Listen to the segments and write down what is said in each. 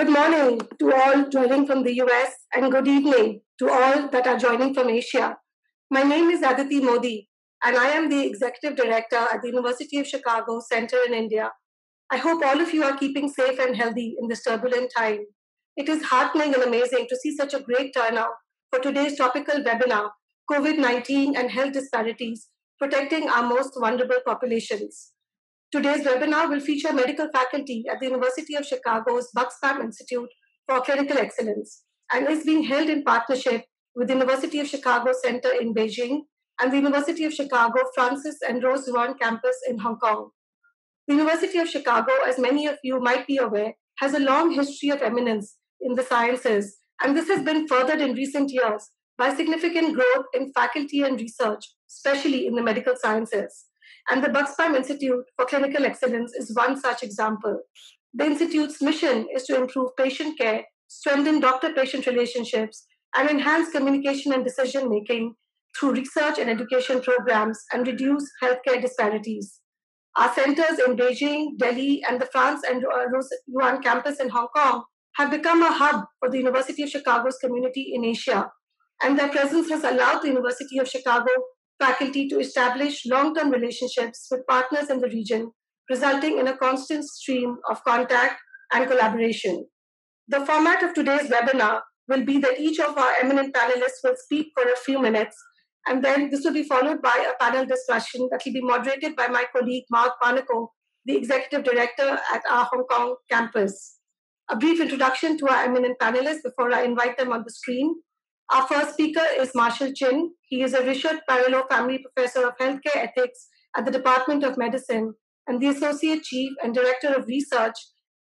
Good morning to all joining from the US, and good evening to all that are joining from Asia. My name is Aditi Modi, and I am the Executive Director at the University of Chicago Center in India. I hope all of you are keeping safe and healthy in this turbulent time. It is heartening and amazing to see such a great turnout for today's topical webinar COVID 19 and Health Disparities Protecting Our Most Vulnerable Populations. Today's webinar will feature medical faculty at the University of Chicago's Bucksbaum Institute for Clinical Excellence and is being held in partnership with the University of Chicago Center in Beijing and the University of Chicago Francis and Rose Yuan campus in Hong Kong. The University of Chicago, as many of you might be aware, has a long history of eminence in the sciences, and this has been furthered in recent years by significant growth in faculty and research, especially in the medical sciences. And the Bucksbaum Institute for Clinical Excellence is one such example. The Institute's mission is to improve patient care, strengthen doctor patient relationships, and enhance communication and decision making through research and education programs and reduce healthcare disparities. Our centers in Beijing, Delhi, and the France and Yuan campus in Hong Kong have become a hub for the University of Chicago's community in Asia, and their presence has allowed the University of Chicago faculty to establish long term relationships with partners in the region, resulting in a constant stream of contact and collaboration. The format of today's webinar will be that each of our eminent panelists will speak for a few minutes, and then this will be followed by a panel discussion that will be moderated by my colleague Mark Barnicle, the executive director at our Hong Kong campus. A brief introduction to our eminent panelists before I invite them on the screen. Our first speaker is Marshall Chin. He is a Richard Parrillo Family Professor of Healthcare Ethics at the Department of Medicine and the Associate Chief and Director of Research,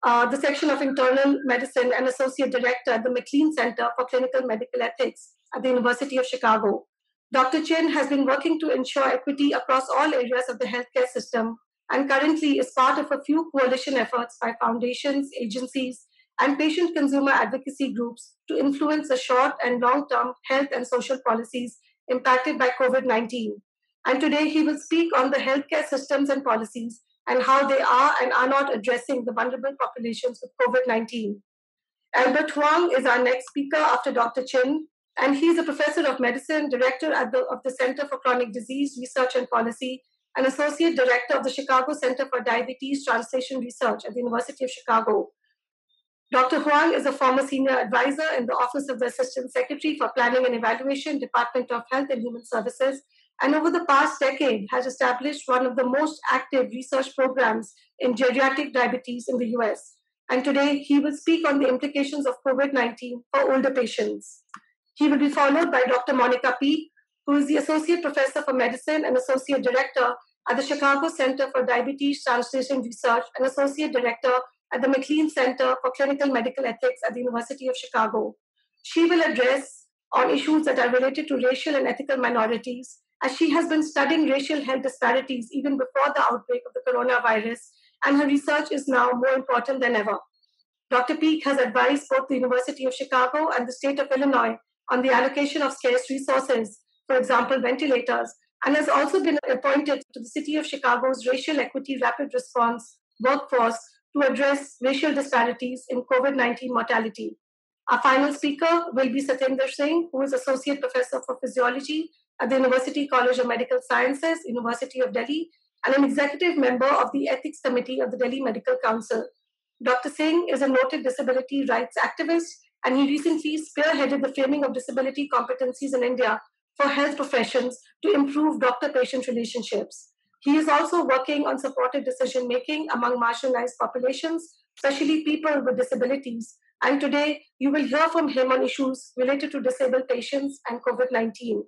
uh, the Section of Internal Medicine and Associate Director at the McLean Center for Clinical Medical Ethics at the University of Chicago. Dr. Chin has been working to ensure equity across all areas of the healthcare system and currently is part of a few coalition efforts by foundations, agencies, and patient consumer advocacy groups to influence the short and long term health and social policies impacted by COVID 19. And today he will speak on the healthcare systems and policies and how they are and are not addressing the vulnerable populations with COVID 19. Elbert Huang is our next speaker after Dr. Chin, and he is a professor of medicine, director at the, of the Center for Chronic Disease Research and Policy, and associate director of the Chicago Center for Diabetes Translation Research at the University of Chicago. Dr. Huang is a former senior advisor in the Office of the Assistant Secretary for Planning and Evaluation, Department of Health and Human Services, and over the past decade has established one of the most active research programs in geriatric diabetes in the US. And today he will speak on the implications of COVID 19 for older patients. He will be followed by Dr. Monica Peek, who is the Associate Professor for Medicine and Associate Director at the Chicago Center for Diabetes Translation Research and Associate Director at the McLean Center for Clinical Medical Ethics at the University of Chicago. She will address on issues that are related to racial and ethical minorities, as she has been studying racial health disparities even before the outbreak of the coronavirus, and her research is now more important than ever. Dr. Peek has advised both the University of Chicago and the state of Illinois on the allocation of scarce resources, for example, ventilators, and has also been appointed to the City of Chicago's Racial Equity Rapid Response Workforce to address racial disparities in COVID 19 mortality. Our final speaker will be Satendra Singh, who is Associate Professor for Physiology at the University College of Medical Sciences, University of Delhi, and an executive member of the Ethics Committee of the Delhi Medical Council. Dr. Singh is a noted disability rights activist, and he recently spearheaded the framing of disability competencies in India for health professions to improve doctor patient relationships. He is also working on supported decision making among marginalized populations, especially people with disabilities. And today, you will hear from him on issues related to disabled patients and COVID 19.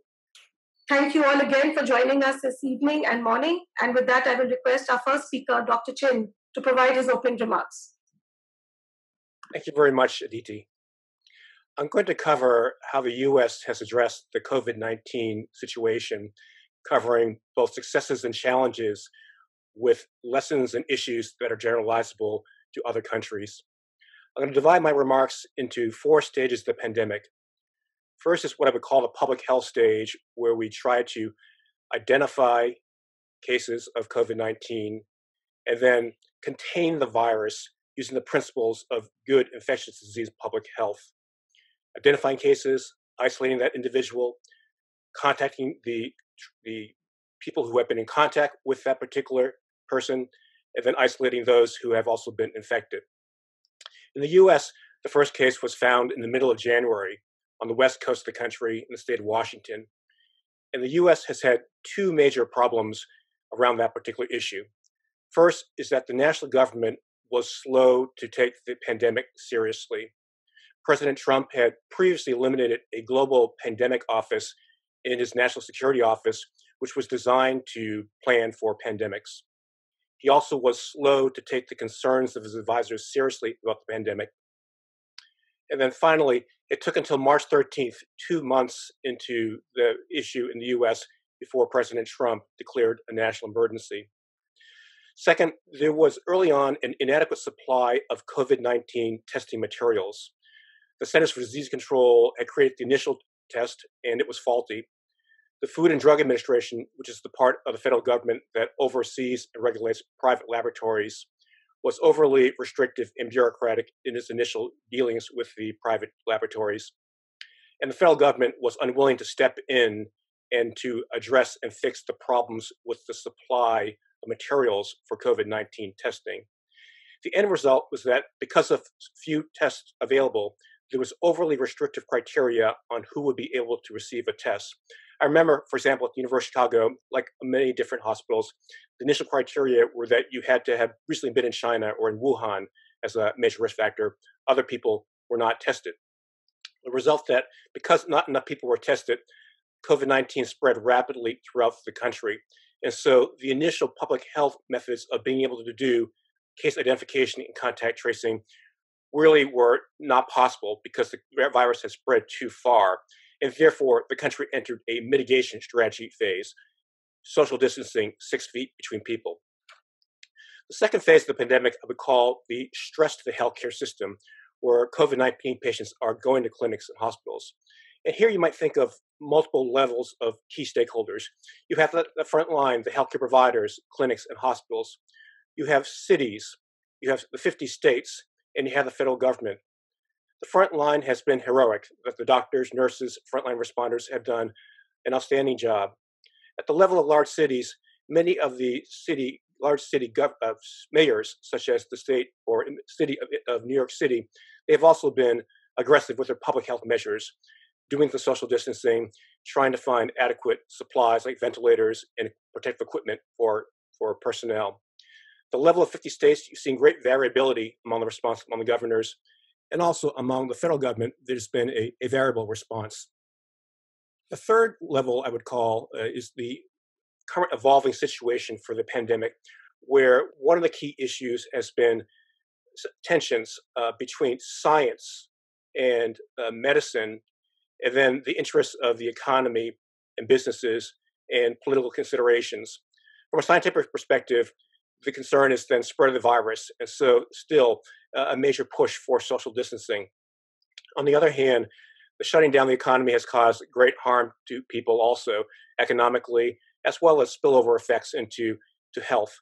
Thank you all again for joining us this evening and morning. And with that, I will request our first speaker, Dr. Chin, to provide his opening remarks. Thank you very much, Aditi. I'm going to cover how the US has addressed the COVID 19 situation covering both successes and challenges with lessons and issues that are generalizable to other countries. I'm going to divide my remarks into four stages of the pandemic. First is what I would call the public health stage, where we try to identify cases of COVID 19 and then contain the virus using the principles of good infectious disease public health, identifying cases, isolating that individual, contacting the, the people who have been in contact with that particular person, and then isolating those who have also been infected. In the US, the first case was found in the middle of January on the west coast of the country in the state of Washington. And the US has had two major problems around that particular issue. First is that the national government was slow to take the pandemic seriously. President Trump had previously eliminated a global pandemic office in his national security office, which was designed to plan for pandemics. He also was slow to take the concerns of his advisors seriously about the pandemic. And then finally, it took until March 13th, two months into the issue in the US, before President Trump declared a national emergency. Second, there was early on an inadequate supply of COVID 19 testing materials. The Centers for Disease Control had created the initial test, and it was faulty. The Food and Drug Administration, which is the part of the federal government that oversees and regulates private laboratories, was overly restrictive and bureaucratic in its initial dealings with the private laboratories. And the federal government was unwilling to step in and to address and fix the problems with the supply of materials for COVID 19 testing. The end result was that because of few tests available, there was overly restrictive criteria on who would be able to receive a test. I remember, for example, at the University of Chicago, like many different hospitals, the initial criteria were that you had to have recently been in China or in Wuhan as a major risk factor. Other people were not tested. The result that because not enough people were tested, COVID 19 spread rapidly throughout the country. And so the initial public health methods of being able to do case identification and contact tracing really were not possible because the virus had spread too far. And therefore, the country entered a mitigation strategy phase, social distancing six feet between people. The second phase of the pandemic I would call the stress to the healthcare system, where COVID 19 patients are going to clinics and hospitals. And here you might think of multiple levels of key stakeholders. You have the, the front line, the healthcare providers, clinics, and hospitals. You have cities, you have the 50 states, and you have the federal government. The front line has been heroic, that the doctors, nurses, frontline responders have done an outstanding job. At the level of large cities, many of the city large city gov- uh, mayors, such as the state or city of, of New York City, they have also been aggressive with their public health measures doing the social distancing, trying to find adequate supplies like ventilators and protective equipment for, for personnel. The level of 50 states, you've seen great variability among the response among the governors, and also among the federal government, there's been a, a variable response. The third level I would call uh, is the current evolving situation for the pandemic, where one of the key issues has been tensions uh, between science and uh, medicine and then the interests of the economy and businesses and political considerations. From a scientific perspective, the concern is then spread of the virus, and so still uh, a major push for social distancing. On the other hand, the shutting down the economy has caused great harm to people also economically, as well as spillover effects into to health.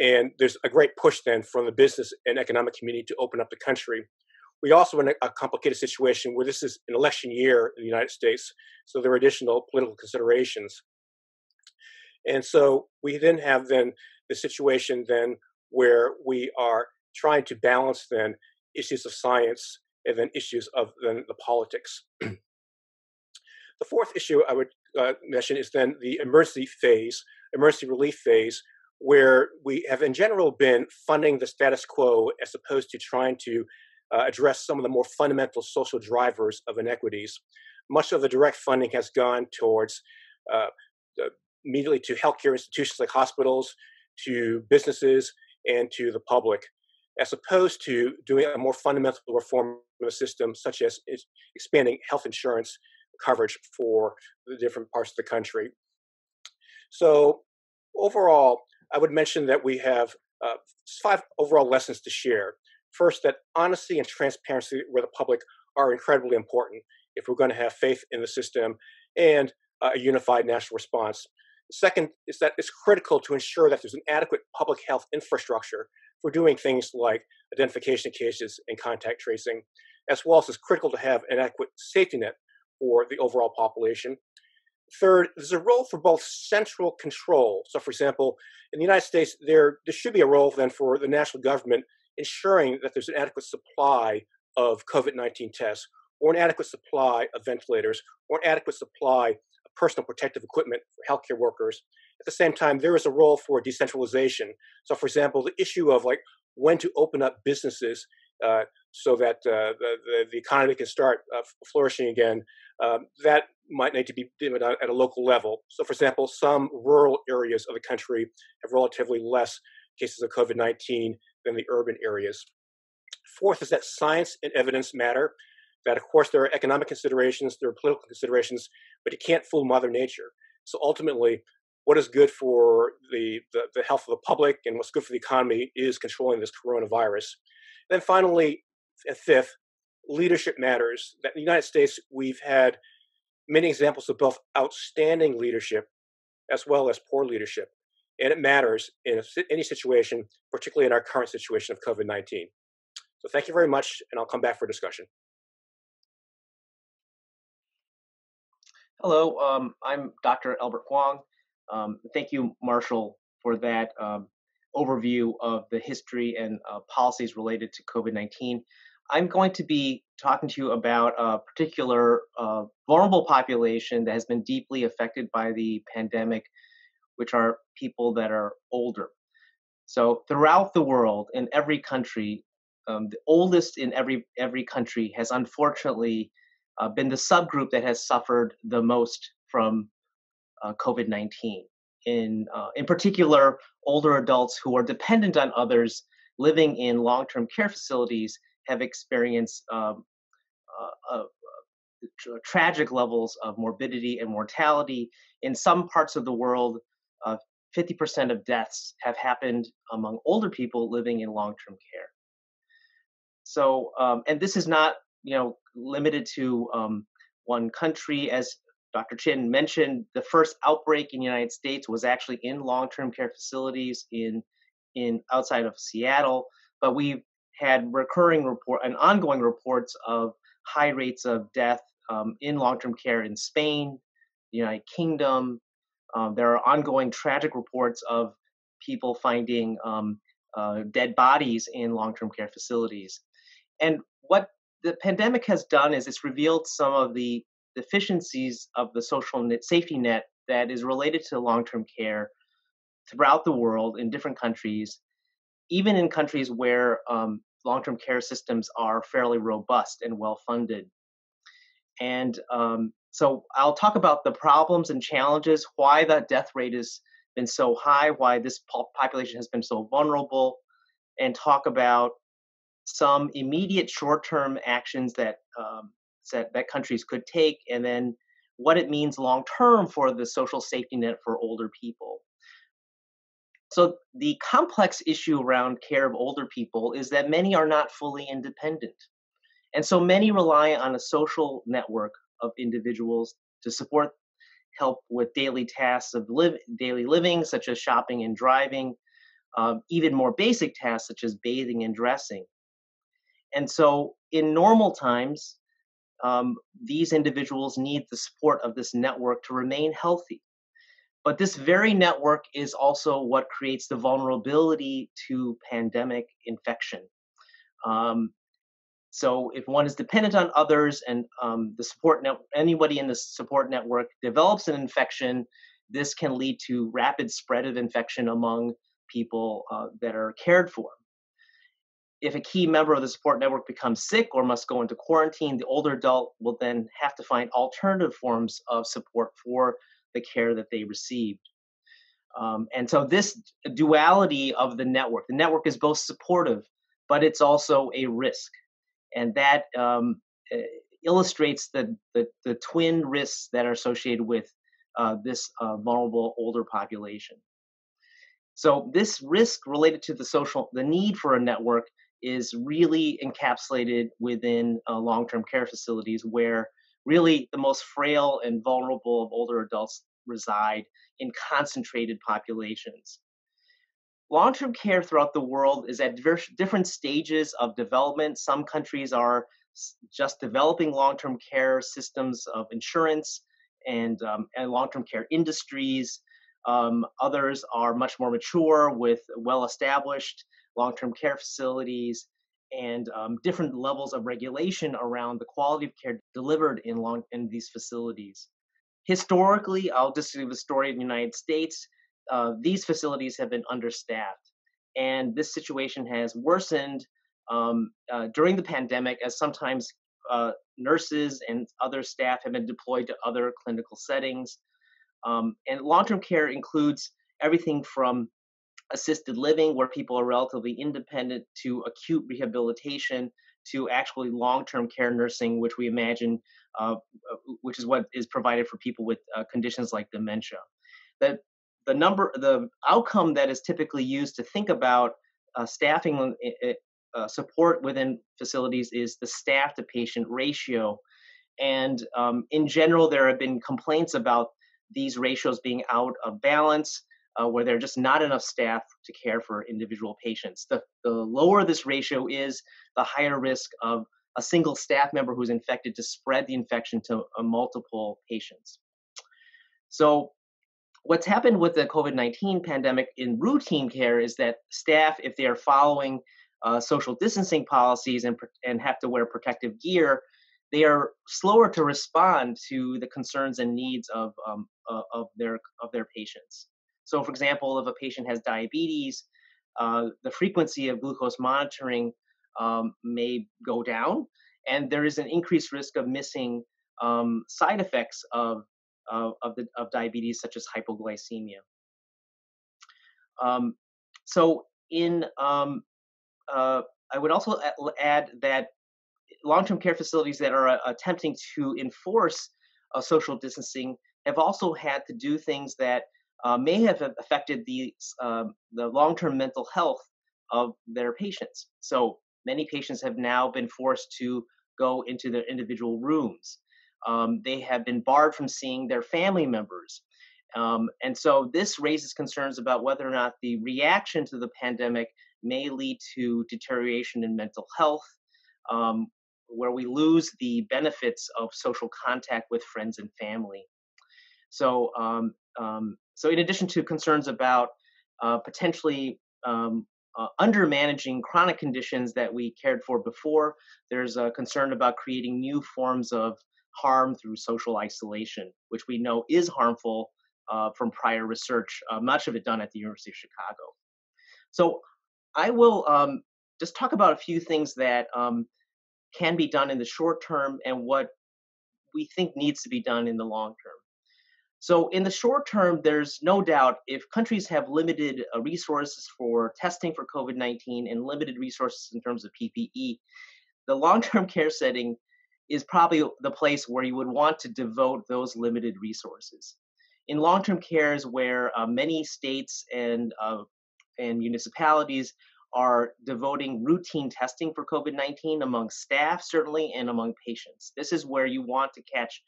And there's a great push then from the business and economic community to open up the country we also in a, a, complicated situation where this is an election year in the United States, so there are additional political considerations. And so we then have then the situation then where we are trying to balance then issues of science and then issues of then the politics. the fourth issue I would uh, mention is then the emergency phase, emergency relief phase, where we have in general been funding the status quo as opposed to trying to uh, address some of the more fundamental social drivers of inequities. Much of the direct funding has gone towards uh, immediately to healthcare institutions like hospitals, to businesses, and to the public, as opposed to doing a more fundamental reform of the system, such as expanding health insurance coverage for the different parts of the country. So, overall, I would mention that we have uh, five overall lessons to share. First, that honesty and transparency with the public are incredibly important if we're going to have faith in the system and a unified national response. Second is that it's critical to ensure that there's an adequate public health infrastructure for doing things like identification cases and contact tracing, as well as it's critical to have an adequate safety net for the overall population. Third, there's a role for both central control. So, for example, in the United States, there, there should be a role then for the national government ensuring that there's an adequate supply of COVID 19 tests, or an adequate supply of ventilators, or an adequate supply personal protective equipment for healthcare workers. At the same time, there is a role for decentralization. So, for example, the issue of like when to open up businesses uh, so that uh, the, the, economy can start uh, flourishing again, um, that might need to be done at a local level. So, for example, some rural areas of the country have relatively less cases of COVID 19 than the urban areas. Fourth is that science and evidence matter. That, of course, there are economic considerations, there are political considerations, but you can't fool Mother Nature. So ultimately, what is good for the, the, the, health of the public and what's good for the economy is controlling this coronavirus. And then finally, and fifth, leadership matters. That in the United States, we've had many examples of both outstanding leadership as well as poor leadership. And it matters in any situation, particularly in our current situation of COVID 19. So thank you very much, and I'll come back for discussion. Hello, um, I'm Dr. Elbert Huang. Um, thank you, Marshall, for that um, overview of the history and uh, policies related to COVID 19. I'm going to be talking to you about a particular uh, vulnerable population that has been deeply affected by the pandemic, which are people that are older. So, throughout the world, in every country, um, the oldest in every every country has unfortunately uh, been the subgroup that has suffered the most from uh, COVID 19. In, uh, in particular, older adults who are dependent on others living in long term care facilities have experienced um, uh, uh, tra- tragic levels of morbidity and mortality. In some parts of the world, 50% of deaths have happened among older people living in long term care. So, um, and this is not, you know, limited to um, one country. As Dr. Chin mentioned, the first outbreak in the United States was actually in long term care facilities in in outside of Seattle, but we've had recurring report and ongoing reports of high rates of death um, in long-term care in Spain, the United Kingdom. Um, there are ongoing tragic reports of people finding um, uh, dead bodies in long-term care facilities. And what the pandemic has done is it's revealed some of the deficiencies of the social net, safety net that is related to long-term care throughout the world in different countries even in countries where um, long-term care systems are fairly robust and well-funded. And um, so I'll talk about the problems and challenges, why that death rate has been so high, why this population has been so vulnerable, and talk about some immediate short-term actions that um, that, that countries could take, and then what it means long-term for the social safety net for older people. So, the complex issue around care of older people is that many are not fully independent. And so many rely on a social network of individuals to support help with daily tasks of live, daily living, such as shopping and driving, um, even more basic tasks such as bathing and dressing. And so, in normal times, um, these individuals need the support of this network to remain healthy. But this very network is also what creates the vulnerability to pandemic infection. Um, so if one is dependent on others and um, the support net, anybody in the support network develops an infection, this can lead to rapid spread of infection among people uh, that are cared for. If a key member of the support network becomes sick or must go into quarantine, the older adult will then have to find alternative forms of support for the care that they received. Um, and so this duality of the network, the network is both supportive, but it's also a risk. And that um, eh, illustrates the, the, the, twin risks that are associated with uh, this uh, vulnerable older population. So this risk related to the social, the need for a network is really encapsulated within uh, long-term care facilities where really the most frail and vulnerable of older adults reside in concentrated populations. long-term care throughout the world is at different stages of development. Some countries are just developing long-term care systems of insurance and, um, and long-term care industries. Um, others are much more mature with well-established long-term care facilities and um, different levels of regulation around the quality of care delivered in long in these facilities. Historically, I'll just give a story in the United States. Uh, these facilities have been understaffed, and this situation has worsened um, uh, during the pandemic as sometimes uh, nurses and other staff have been deployed to other clinical settings. Um, and long-term care includes everything from assisted living, where people are relatively independent, to acute rehabilitation, to actually long-term care nursing, which we imagine, uh, uh, which is what is provided for people with uh, conditions like dementia. That the number, the outcome that is typically used to think about uh, staffing uh, uh, support within facilities is the staff to patient ratio. And um, in general, there have been complaints about these ratios being out of balance uh, where there are just not enough staff to care for individual patients. The, the lower this ratio is, the higher risk of a single staff member who's infected to spread the infection to uh, multiple patients. So, what's happened with the COVID 19 pandemic in routine care is that staff, if they are following uh, social distancing policies and, and have to wear protective gear, they are slower to respond to the concerns and needs of, um, uh, of, their, of their patients. So, for example, if a patient has diabetes, uh, the frequency of glucose monitoring um, may go down, and there is an increased risk of missing um, side effects of, of, of, the, of diabetes, such as hypoglycemia. Um, so, in um, uh, I would also add that long-term care facilities that are uh, attempting to enforce uh, social distancing have also had to do things that uh, may have affected the, uh, the long-term mental health of their patients. So many patients have now been forced to go into their individual rooms. Um, they have been barred from seeing their family members. Um, and so this raises concerns about whether or not the reaction to the pandemic may lead to deterioration in mental health, um, where we lose the benefits of social contact with friends and family. So, um, um, so in addition to concerns about uh, potentially um, uh, under managing chronic conditions that we cared for before, there's a concern about creating new forms of harm through social isolation, which we know is harmful uh, from prior research, uh, much of it done at the University of Chicago. So I will um, just talk about a few things that um, can be done in the short term and what we think needs to be done in the long term. So, in the short term, there's no doubt if countries have limited uh, resources for testing for COVID 19 and limited resources in terms of PPE, the long term care setting is probably the place where you would want to devote those limited resources. In long term care is where uh, many states and, uh, and municipalities are devoting routine testing for COVID 19 among staff, certainly, and among patients. This is where you want to catch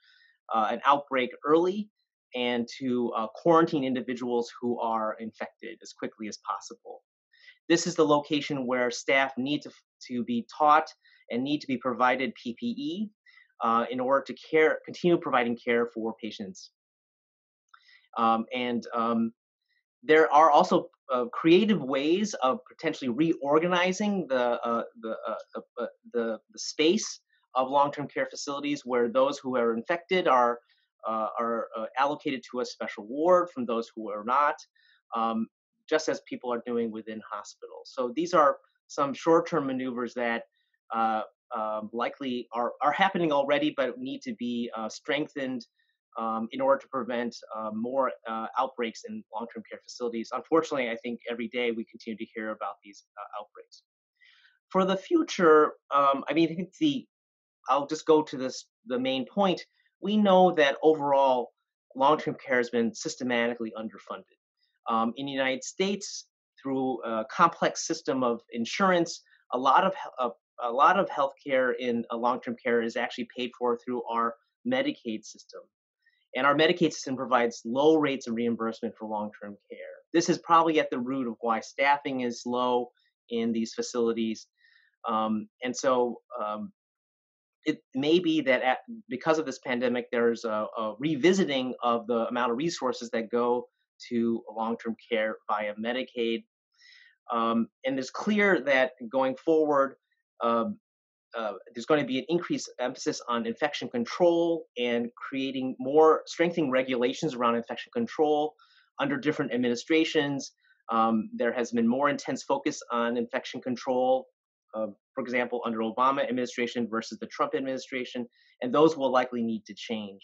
uh, an outbreak early and to uh, quarantine individuals who are infected as quickly as possible. This is the location where staff need to, to be taught and need to be provided PPE uh, in order to care, continue providing care for patients. Um, and um, there are also uh, creative ways of potentially reorganizing the, uh, the, uh, uh, the, the space of long-term care facilities where those who are infected are uh, are uh, allocated to a special ward from those who are not, um, just as people are doing within hospitals. So these are some short-term maneuvers that uh, um, likely are, are happening already, but need to be uh, strengthened um, in order to prevent uh, more uh, outbreaks in long-term care facilities. Unfortunately, I think every day we continue to hear about these outbreaks. For the future, um, I mean, I think the I'll just go to this the main point we know that overall long-term care has been systematically underfunded. Um, in the United States, through a complex system of insurance, a lot of uh, a lot of healthcare in a long-term care is actually paid for through our Medicaid system, and our Medicaid system provides low rates of reimbursement for long-term care. this is probably at the root of why staffing is low in these facilities. Um, and so um, it may be that at, because of this pandemic, there's a, a, revisiting of the amount of resources that go to long-term care via Medicaid. Um, and it's clear that going forward, um, uh, there's going to be an increased emphasis on infection control and creating more strengthening regulations around infection control under different administrations. Um, there has been more intense focus on infection control, uh, for example, under Obama administration versus the Trump administration, and those will likely need to change.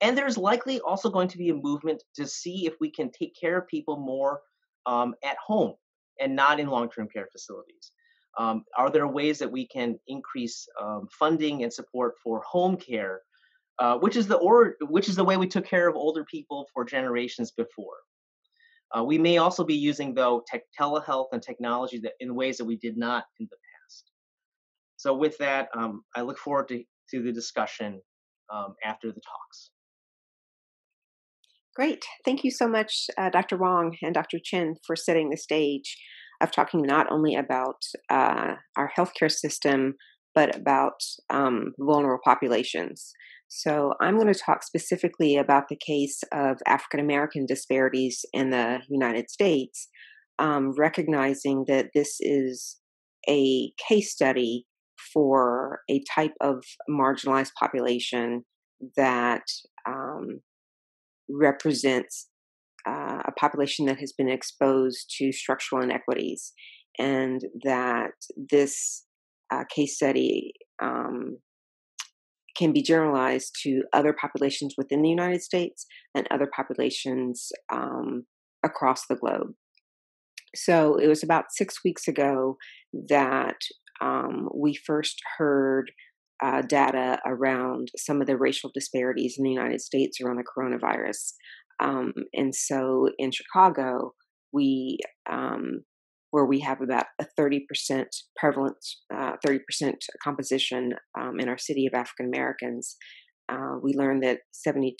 And there's likely also going to be a movement to see if we can take care of people more um, at home and not in long-term care facilities. Um, are there ways that we can increase um, funding and support for home care, uh, which is the or which is the way we took care of older people for generations before? Uh, we may also be using though tech, telehealth and technology that in ways that we did not in the past. So with that, um, I look forward to, to the discussion um, after the talks. Great. Thank you so much, uh, Dr. Huang and Dr. Chin, for setting the stage of talking not only about uh, our healthcare system, but about um, vulnerable populations. So, I'm going to talk specifically about the case of African American disparities in the United States, um, recognizing that this is a case study for a type of marginalized population that um, represents uh, a population that has been exposed to structural inequities, and that this uh, case study um, can be generalized to other populations within the United States and other populations um, across the globe. So it was about six weeks ago that um, we first heard uh, data around some of the racial disparities in the United States around the coronavirus. Um, and so in Chicago, we um, where we have about a 30% prevalence, uh, 30% composition um, in our city of African Americans, uh, we learned that 72%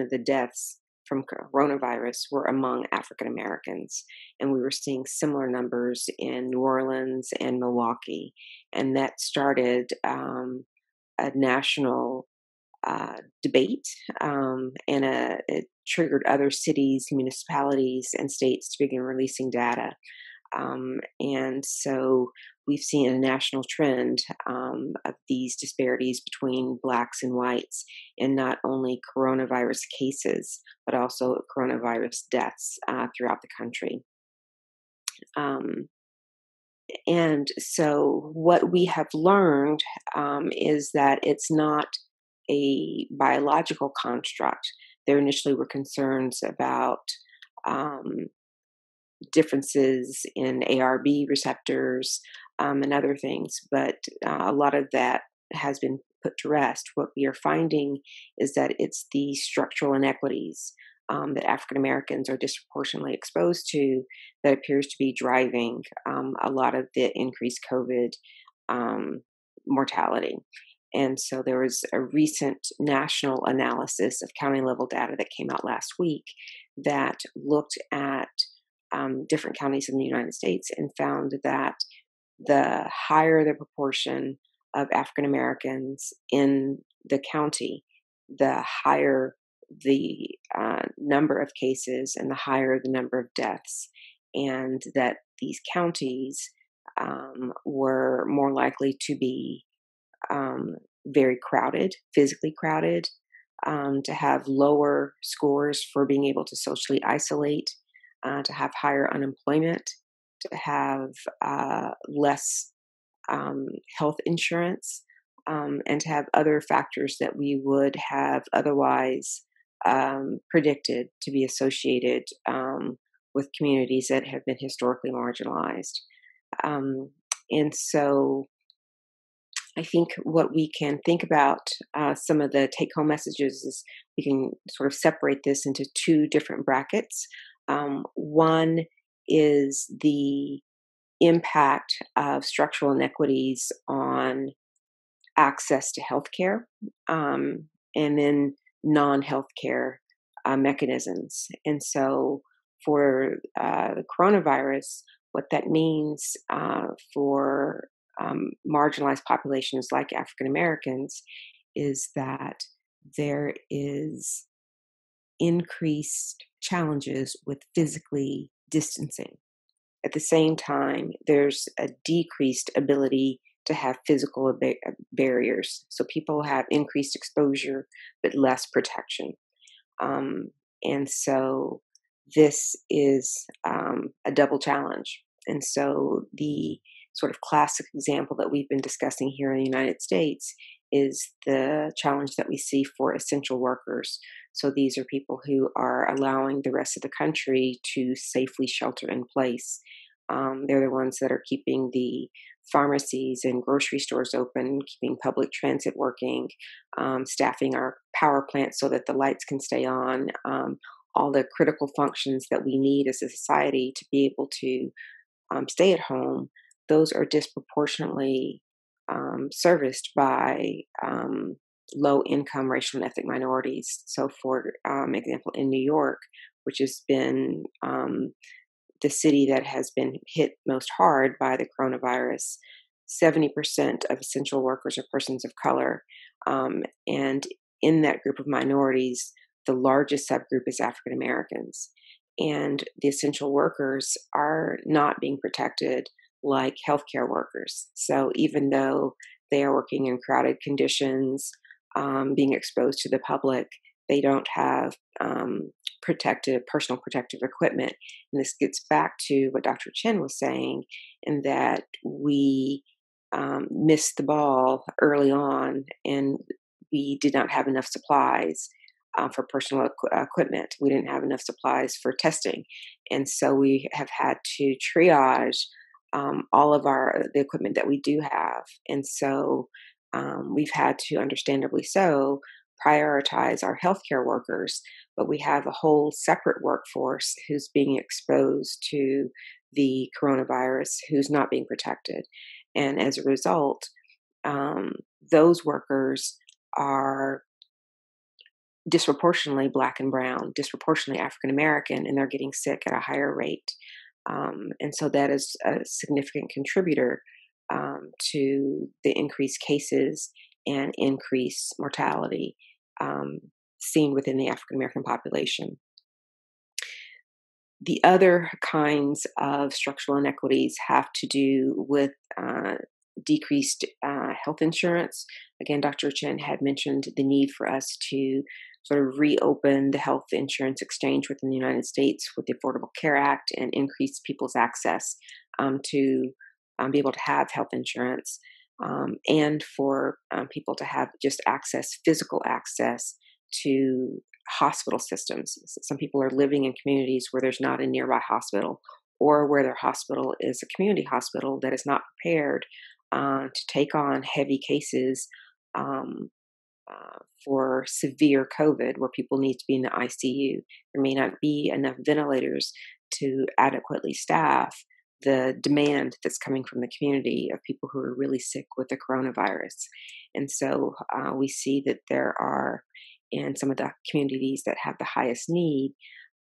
of the deaths from coronavirus were among African Americans. And we were seeing similar numbers in New Orleans and Milwaukee. And that started um, a national uh, debate um, and a, it triggered other cities, municipalities, and states to begin releasing data. Um, and so we've seen a national trend um, of these disparities between blacks and whites in not only coronavirus cases, but also coronavirus deaths uh, throughout the country. Um, and so, what we have learned um, is that it's not a biological construct. There initially were concerns about um, differences in ARB receptors um, and other things, but uh, a lot of that has been put to rest. What we are finding is that it's the structural inequities um, that African Americans are disproportionately exposed to that appears to be driving um, a lot of the increased COVID um, mortality. And so there was a recent national analysis of county level data that came out last week that looked at um, different counties in the United States and found that the higher the proportion of African Americans in the county, the higher the uh, number of cases and the higher the number of deaths, and that these counties um, were more likely to be um, very crowded, physically crowded, um, to have lower scores for being able to socially isolate, uh, to have higher unemployment, to have uh, less um, health insurance, um, and to have other factors that we would have otherwise um, predicted to be associated um, with communities that have been historically marginalized. Um, and so I think what we can think about uh, some of the take home messages is we can sort of separate this into two different brackets. Um, one is the impact of structural inequities on access to healthcare, um, and then non healthcare uh, mechanisms. And so for uh, the coronavirus, what that means uh, for um, marginalized populations like African Americans is that there is increased challenges with physically distancing. At the same time, there's a decreased ability to have physical barriers. So people have increased exposure but less protection. Um, and so this is um, a double challenge. And so the sort of classic example that we've been discussing here in the United States is the challenge that we see for essential workers. So these are people who are allowing the rest of the country to safely shelter in place. Um, they're the ones that are keeping the pharmacies and grocery stores open, keeping public transit working, um, staffing our power plants so that the lights can stay on, um, all the critical functions that we need as a society to be able to um, stay at home, those are disproportionately um, serviced by um, low income racial and ethnic minorities. So, for um, example, in New York, which has been um, the city that has been hit most hard by the coronavirus, 70% of essential workers are persons of color. Um, and in that group of minorities, the largest subgroup is African Americans. And the essential workers are not being protected like healthcare workers. So even though they are working in crowded conditions, um, being exposed to the public, they don't have um, protective, personal protective equipment. And this gets back to what Dr. Chin was saying, in that we um, missed the ball early on and we did not have enough supplies uh, for personal equ- equipment. We didn't have enough supplies for testing. And so we have had to triage um, all of our the equipment that we do have. And so um, we've had to, understandably so, prioritize our healthcare workers, but we have a whole separate workforce who's being exposed to the coronavirus who's not being protected. And as a result, um, those workers are disproportionately black and brown, disproportionately African American, and they're getting sick at a higher rate. Um, and so that is a significant contributor um, to the increased cases and increased mortality um, seen within the African American population. The other kinds of structural inequities have to do with uh, decreased uh, health insurance. Again, Dr. Chin had mentioned the need for us to sort of reopen the health insurance exchange within the United States with the Affordable Care Act and increase people's access um, to um, be able to have health insurance um, and for um, people to have just access, physical access to hospital systems. Some people are living in communities where there's not a nearby hospital or where their hospital is a community hospital that is not prepared uh, to take on heavy cases um, uh, for severe COVID, where people need to be in the ICU. There may not be enough ventilators to adequately staff the demand that's coming from the community of people who are really sick with the coronavirus. And so uh, we see that there are, in some of the communities that have the highest need,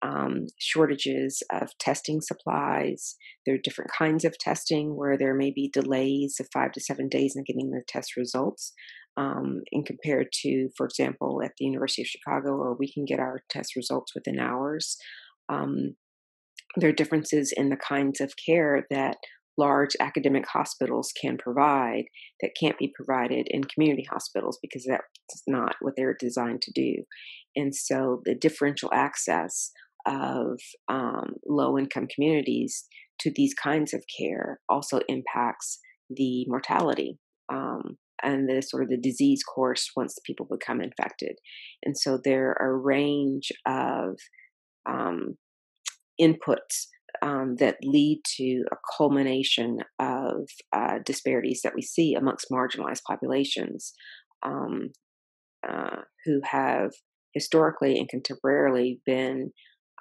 um, shortages of testing supplies. There are different kinds of testing where there may be delays of five to seven days in getting the test results. Um, in compared to, for example, at the University of Chicago, where we can get our test results within hours. Um, there are differences in the kinds of care that large academic hospitals can provide that can't be provided in community hospitals because that's not what they're designed to do. And so the differential access of um, low income communities to these kinds of care also impacts the mortality um, and the sort of the disease course once people become infected. And so there are a range of um, inputs um, that lead to a culmination of uh, disparities that we see amongst marginalized populations um, uh, who have historically and contemporarily been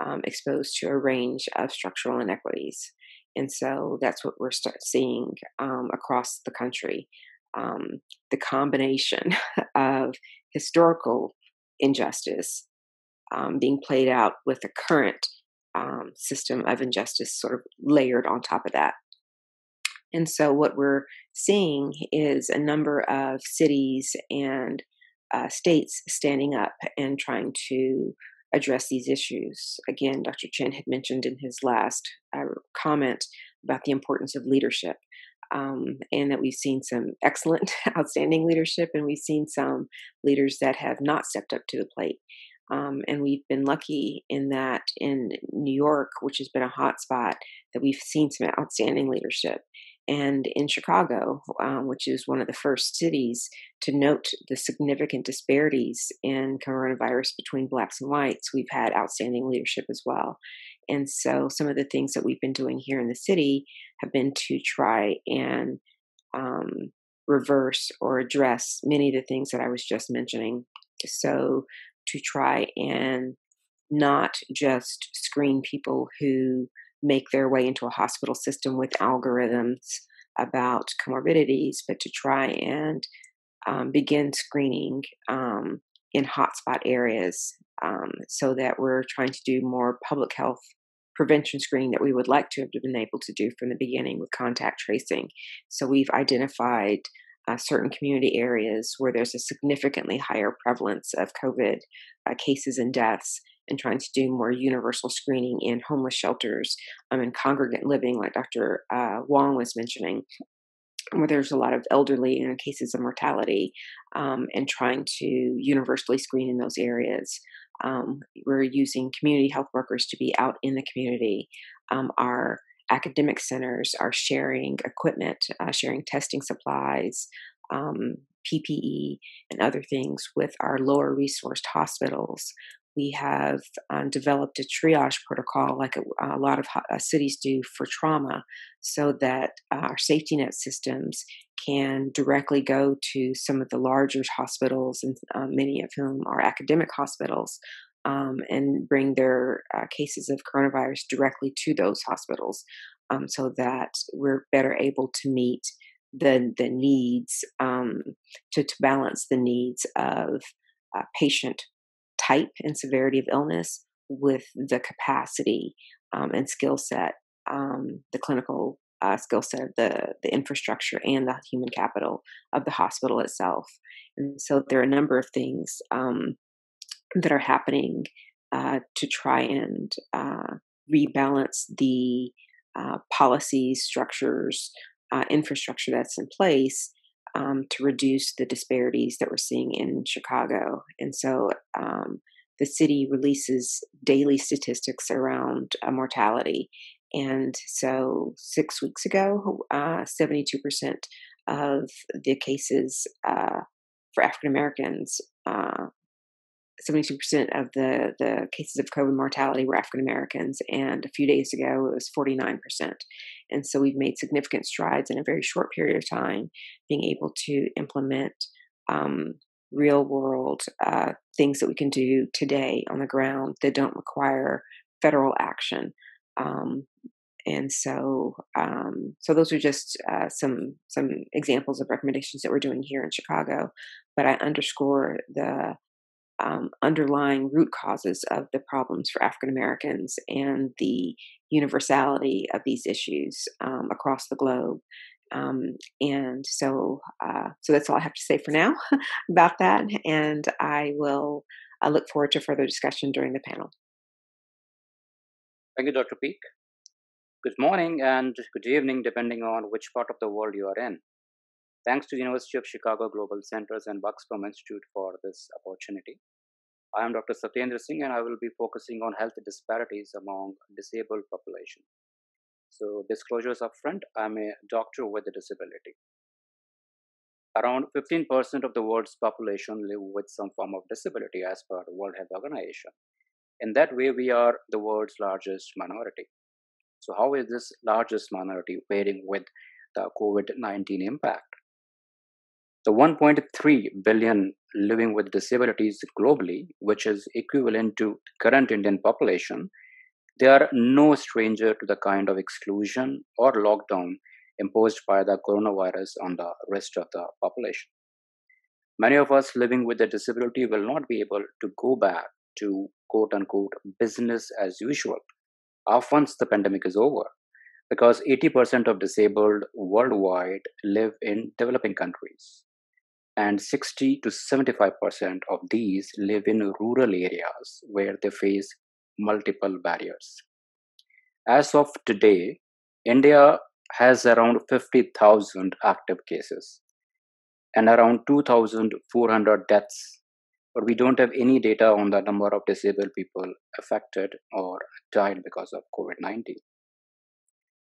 um, exposed to a range of structural inequities. And so that's what we're seeing um, across the country. Um, the combination of historical injustice um, being played out with the current um, system of injustice sort of layered on top of that. And so, what we're seeing is a number of cities and uh, states standing up and trying to address these issues. Again, Dr. Chin had mentioned in his last uh, comment about the importance of leadership. Um, and that we've seen some excellent, outstanding leadership, and we've seen some leaders that have not stepped up to the plate. Um, and we've been lucky in that in New York, which has been a hot spot, that we've seen some outstanding leadership. And in Chicago, um, which is one of the first cities to note the significant disparities in coronavirus between blacks and whites, we've had outstanding leadership as well. And so, some of the things that we've been doing here in the city have been to try and um, reverse or address many of the things that I was just mentioning. So, to try and not just screen people who make their way into a hospital system with algorithms about comorbidities, but to try and um, begin screening um, in hotspot areas um, so that we're trying to do more public health prevention screening that we would like to have been able to do from the beginning with contact tracing. So we've identified uh, certain community areas where there's a significantly higher prevalence of COVID uh, cases and deaths, and trying to do more universal screening in homeless shelters um, and congregate living, like Dr. Uh, Huang was mentioning, where there's a lot of elderly and cases of mortality, um, and trying to universally screen in those areas. Um, we're using community health workers to be out in the community. Um, our academic centers are sharing equipment, uh, sharing testing supplies, um, PPE, and other things with our lower resourced hospitals. We have um, developed a triage protocol, like a, a lot of uh, cities do for trauma, so that uh, our safety net systems can directly go to some of the larger hospitals, and uh, many of whom are academic hospitals, um, and bring their uh, cases of coronavirus directly to those hospitals um, so that we're better able to meet the, the needs, um, to, to balance the needs of uh, patient type and severity of illness with the capacity um, and skill set, um, the clinical uh, skill set, of the the infrastructure, and the human capital of the hospital itself. And so there are a number of things um, that are happening uh, to try and uh, rebalance the uh, policies, structures, uh, infrastructure that's in place um, to reduce the disparities that we're seeing in Chicago. And so um, the city releases daily statistics around uh, mortality. And so six weeks ago, 72% of the cases for African Americans uh, 72% of the, the cases of COVID mortality were African Americans, and a few days ago it was 49%. And so we've made significant strides in a very short period of time being able to implement um, real world uh, things that we can do today on the ground that don't require federal action. Um, and so, um, so those are just uh, some some examples of recommendations that we're doing here in Chicago. But I underscore the um, underlying root causes of the problems for African Americans and the universality of these issues um, across the globe. Um, and so, uh, so that's all I have to say for now about that. And I will I look forward to further discussion during the panel. Thank you, Dr. Peek. Good morning and good evening, depending on which part of the world you are in. Thanks to University of Chicago Global Centers and Bucksbaum Institute for this opportunity. I am Dr. Satendra Singh and I will be focusing on health disparities among disabled population. So disclosures up front, I'm a doctor with a disability. Around 15% of the world's population live with some form of disability as per the World Health Organization. In that way, we are the world's largest minority. So how is this largest minority faring with the COVID-19 impact? The 1.3 billion living with disabilities globally, which is equivalent to current Indian population, they are no stranger to the kind of exclusion or lockdown imposed by the coronavirus on the rest of the population. Many of us living with a disability will not be able to go back to quote unquote business as usual uh, once the pandemic is over, because 80% of disabled worldwide live in developing countries, and 60 to 75% of these live in rural areas where they face multiple barriers. As of today, India has around 50,000 active cases and around 2,400 deaths, but we don't have any data on the number of disabled people affected or died because of COVID 19.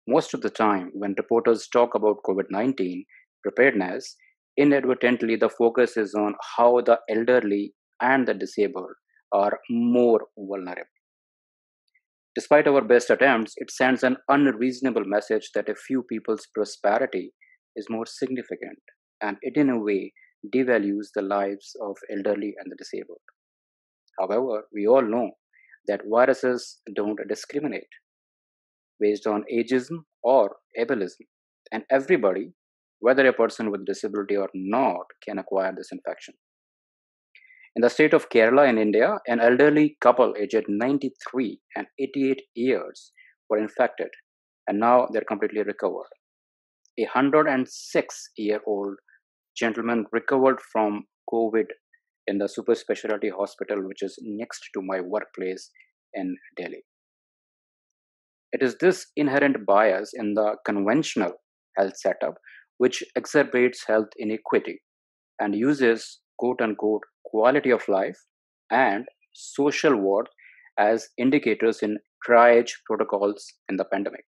Most of the time, when reporters talk about COVID 19 preparedness, inadvertently the focus is on how the elderly and the disabled are more vulnerable. Despite our best attempts, it sends an unreasonable message that a few people's prosperity is more significant, and it in a way devalues the lives of elderly and the disabled. However, we all know that viruses don't discriminate based on ageism or ableism, and everybody, whether a person with disability or not, can acquire this infection. In the state of Kerala in India, an elderly couple aged 93 and 88 years were infected and now they're completely recovered. A 106 year old gentleman recovered from COVID in the super specialty hospital, which is next to my workplace in Delhi. It is this inherent bias in the conventional health setup which exacerbates health inequity and uses quote unquote quality of life and social worth as indicators in triage protocols in the pandemic.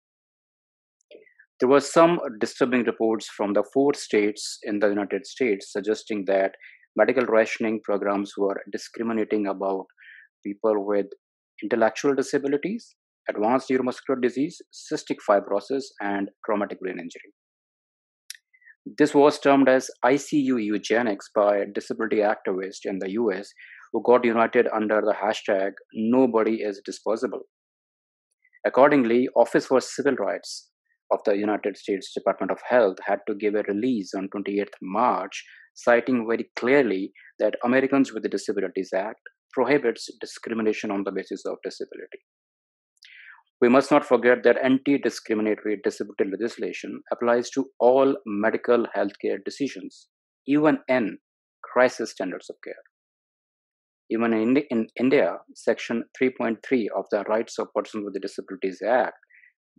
There were some disturbing reports from the four states in the United States suggesting that medical rationing programs were discriminating about people with intellectual disabilities, advanced neuromuscular disease, cystic fibrosis, and traumatic brain injury. This was termed as ICU eugenics by disability activists in the US who got united under the hashtag nobody is disposable. Accordingly, Office for Civil Rights of the United States Department of Health had to give a release on 28th March citing very clearly that Americans with Disabilities Act prohibits discrimination on the basis of disability. We must not forget that anti discriminatory disability legislation applies to all medical healthcare decisions, even in crisis standards of care. Even in, in India, Section 3.3 of the Rights of Persons with Disabilities Act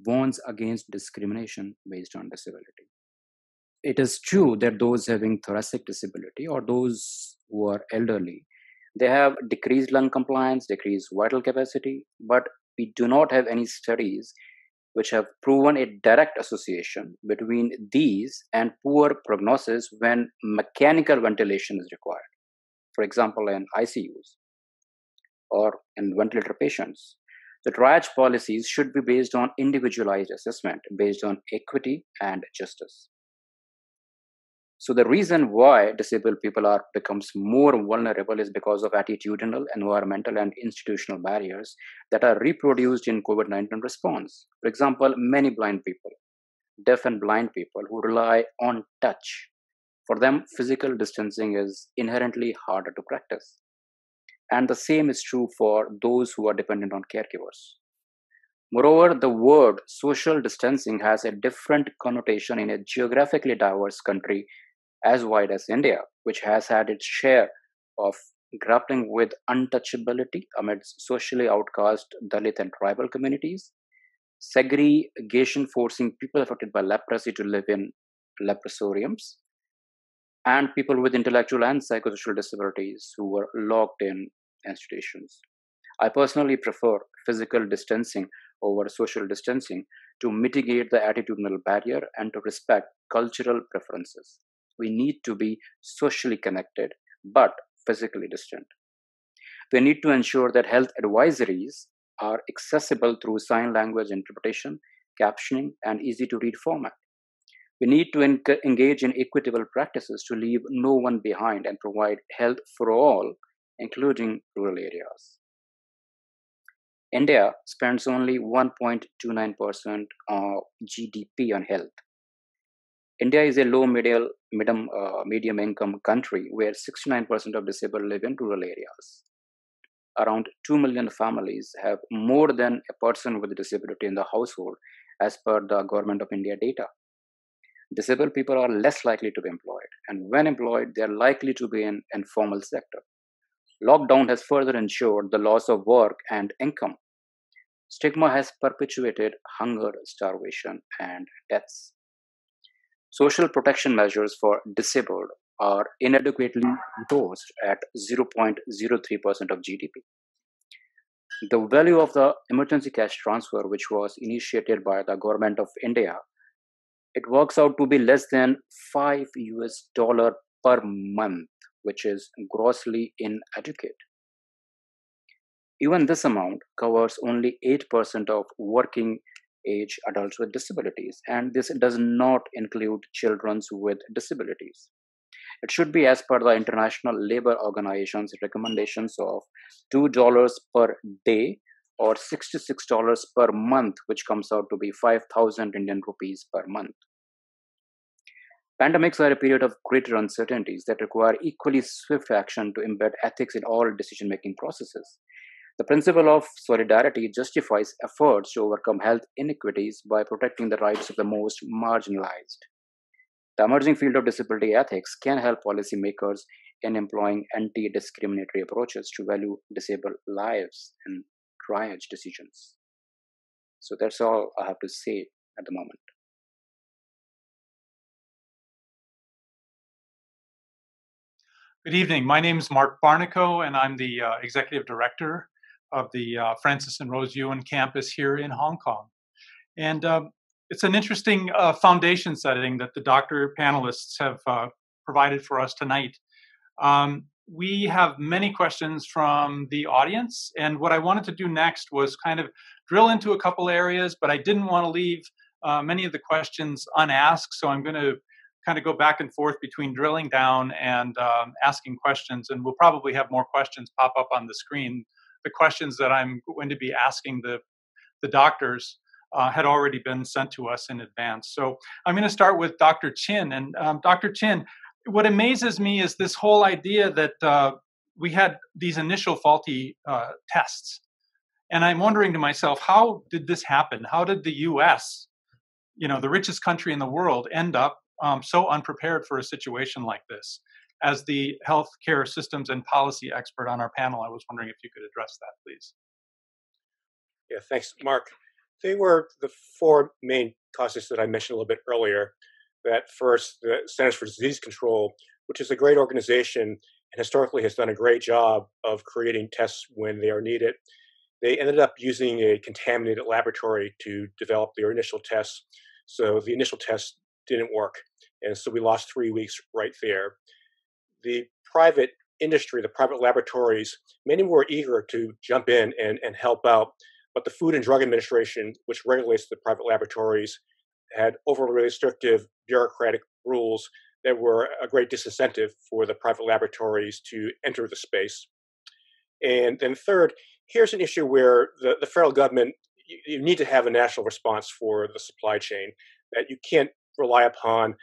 warns against discrimination based on disability. It is true that those having thoracic disability or those who are elderly, they have decreased lung compliance, decreased vital capacity, but we do not have any studies which have proven a direct association between these and poor prognosis when mechanical ventilation is required. For example, in ICUs or in ventilator patients. The triage policies should be based on individualized assessment based on equity and justice. So the reason why disabled people are becomes more vulnerable is because of attitudinal, environmental, and institutional barriers that are reproduced in COVID-19 response. For example, many blind people, deaf and blind people who rely on touch. For them, physical distancing is inherently harder to practice. And the same is true for those who are dependent on caregivers. Moreover, the word social distancing has a different connotation in a geographically diverse country as wide as India, which has had its share of grappling with untouchability amidst socially outcast Dalit and tribal communities, segregation forcing people affected by leprosy to live in leprosariums, and people with intellectual and psychosocial disabilities who were locked in institutions. I personally prefer physical distancing over social distancing to mitigate the attitudinal barrier and to respect cultural preferences we need to be socially connected but physically distant. We need to ensure that health advisories are accessible through sign language interpretation, captioning, and easy to read format. We need to en- engage in equitable practices to leave no one behind and provide health for all, including rural areas. India spends only 1.29% of GDP on health, India is a low middle, medium, uh, medium income country where 69% of disabled live in rural areas. around 2 million families have more than a person with a disability in the household, as per the Government of India data. Disabled people are less likely to be employed, and when employed, they are likely to be in informal sector. Lockdown has further ensured the loss of work and income. Stigma has perpetuated hunger, starvation, and deaths. Social protection measures for disabled are inadequately enforced at 0.03% of GDP. The value of the emergency cash transfer, which was initiated by the government of India, it works out to be less than 5 US dollar per month, which is grossly inadequate. Even this amount covers only 8% of working age adults with disabilities, and this does not include children with disabilities. It should be as per the International Labour Organization's recommendations of $2 per day or $66 per month, which comes out to be 5,000 Indian rupees per month. Pandemics are a period of greater uncertainties that require equally swift action to embed ethics in all decision making processes. The principle of solidarity justifies efforts to overcome health inequities by protecting the rights of the most marginalized. The emerging field of disability ethics can help policymakers in employing anti discriminatory approaches to value disabled lives in triage decisions. So that's all I have to say at the moment. Good evening. My name is Mark Barnico, and I'm the uh, executive director of the uh, Francis and Rose Yuen campus here in Hong Kong. And um, it's an interesting uh, foundation setting that the doctor panelists have uh, provided for us tonight. Um, we have many questions from the audience, and what I wanted to do next was kind of drill into a couple areas, but I didn't want to leave uh, many of the questions unasked, so I'm going to kind of go back and forth between drilling down and um, asking questions, and we'll probably have more questions pop up on the screen. The questions that I'm going to be asking the the doctors uh, had already been sent to us in advance. So I'm going to start with Dr. Chin. And um, Dr. Chin, what amazes me is this whole idea that uh, we had these initial faulty uh, tests. And I'm wondering to myself, how did this happen? How did the US, you know, the richest country in the world, end up um, so unprepared for a situation like this? As the healthcare systems and policy expert on our panel, I was wondering if you could address that, please. Yeah, thanks, Mark. They were the four main causes that I mentioned a little bit earlier. That first, the Centers for Disease Control, which is a great organization and historically has done a great job of creating tests when they are needed. They ended up using a contaminated laboratory to develop their initial tests. So the initial test didn't work. And so we lost three weeks right there. The private industry, the private laboratories, many were eager to jump in and, and help out but the Food and Drug Administration, which regulates the private laboratories, had overly restrictive bureaucratic rules that were a great disincentive for the private laboratories to enter the space. And then, third, here's an issue where the, the federal government, you, you need to have a national response for the supply chain, that you can't rely upon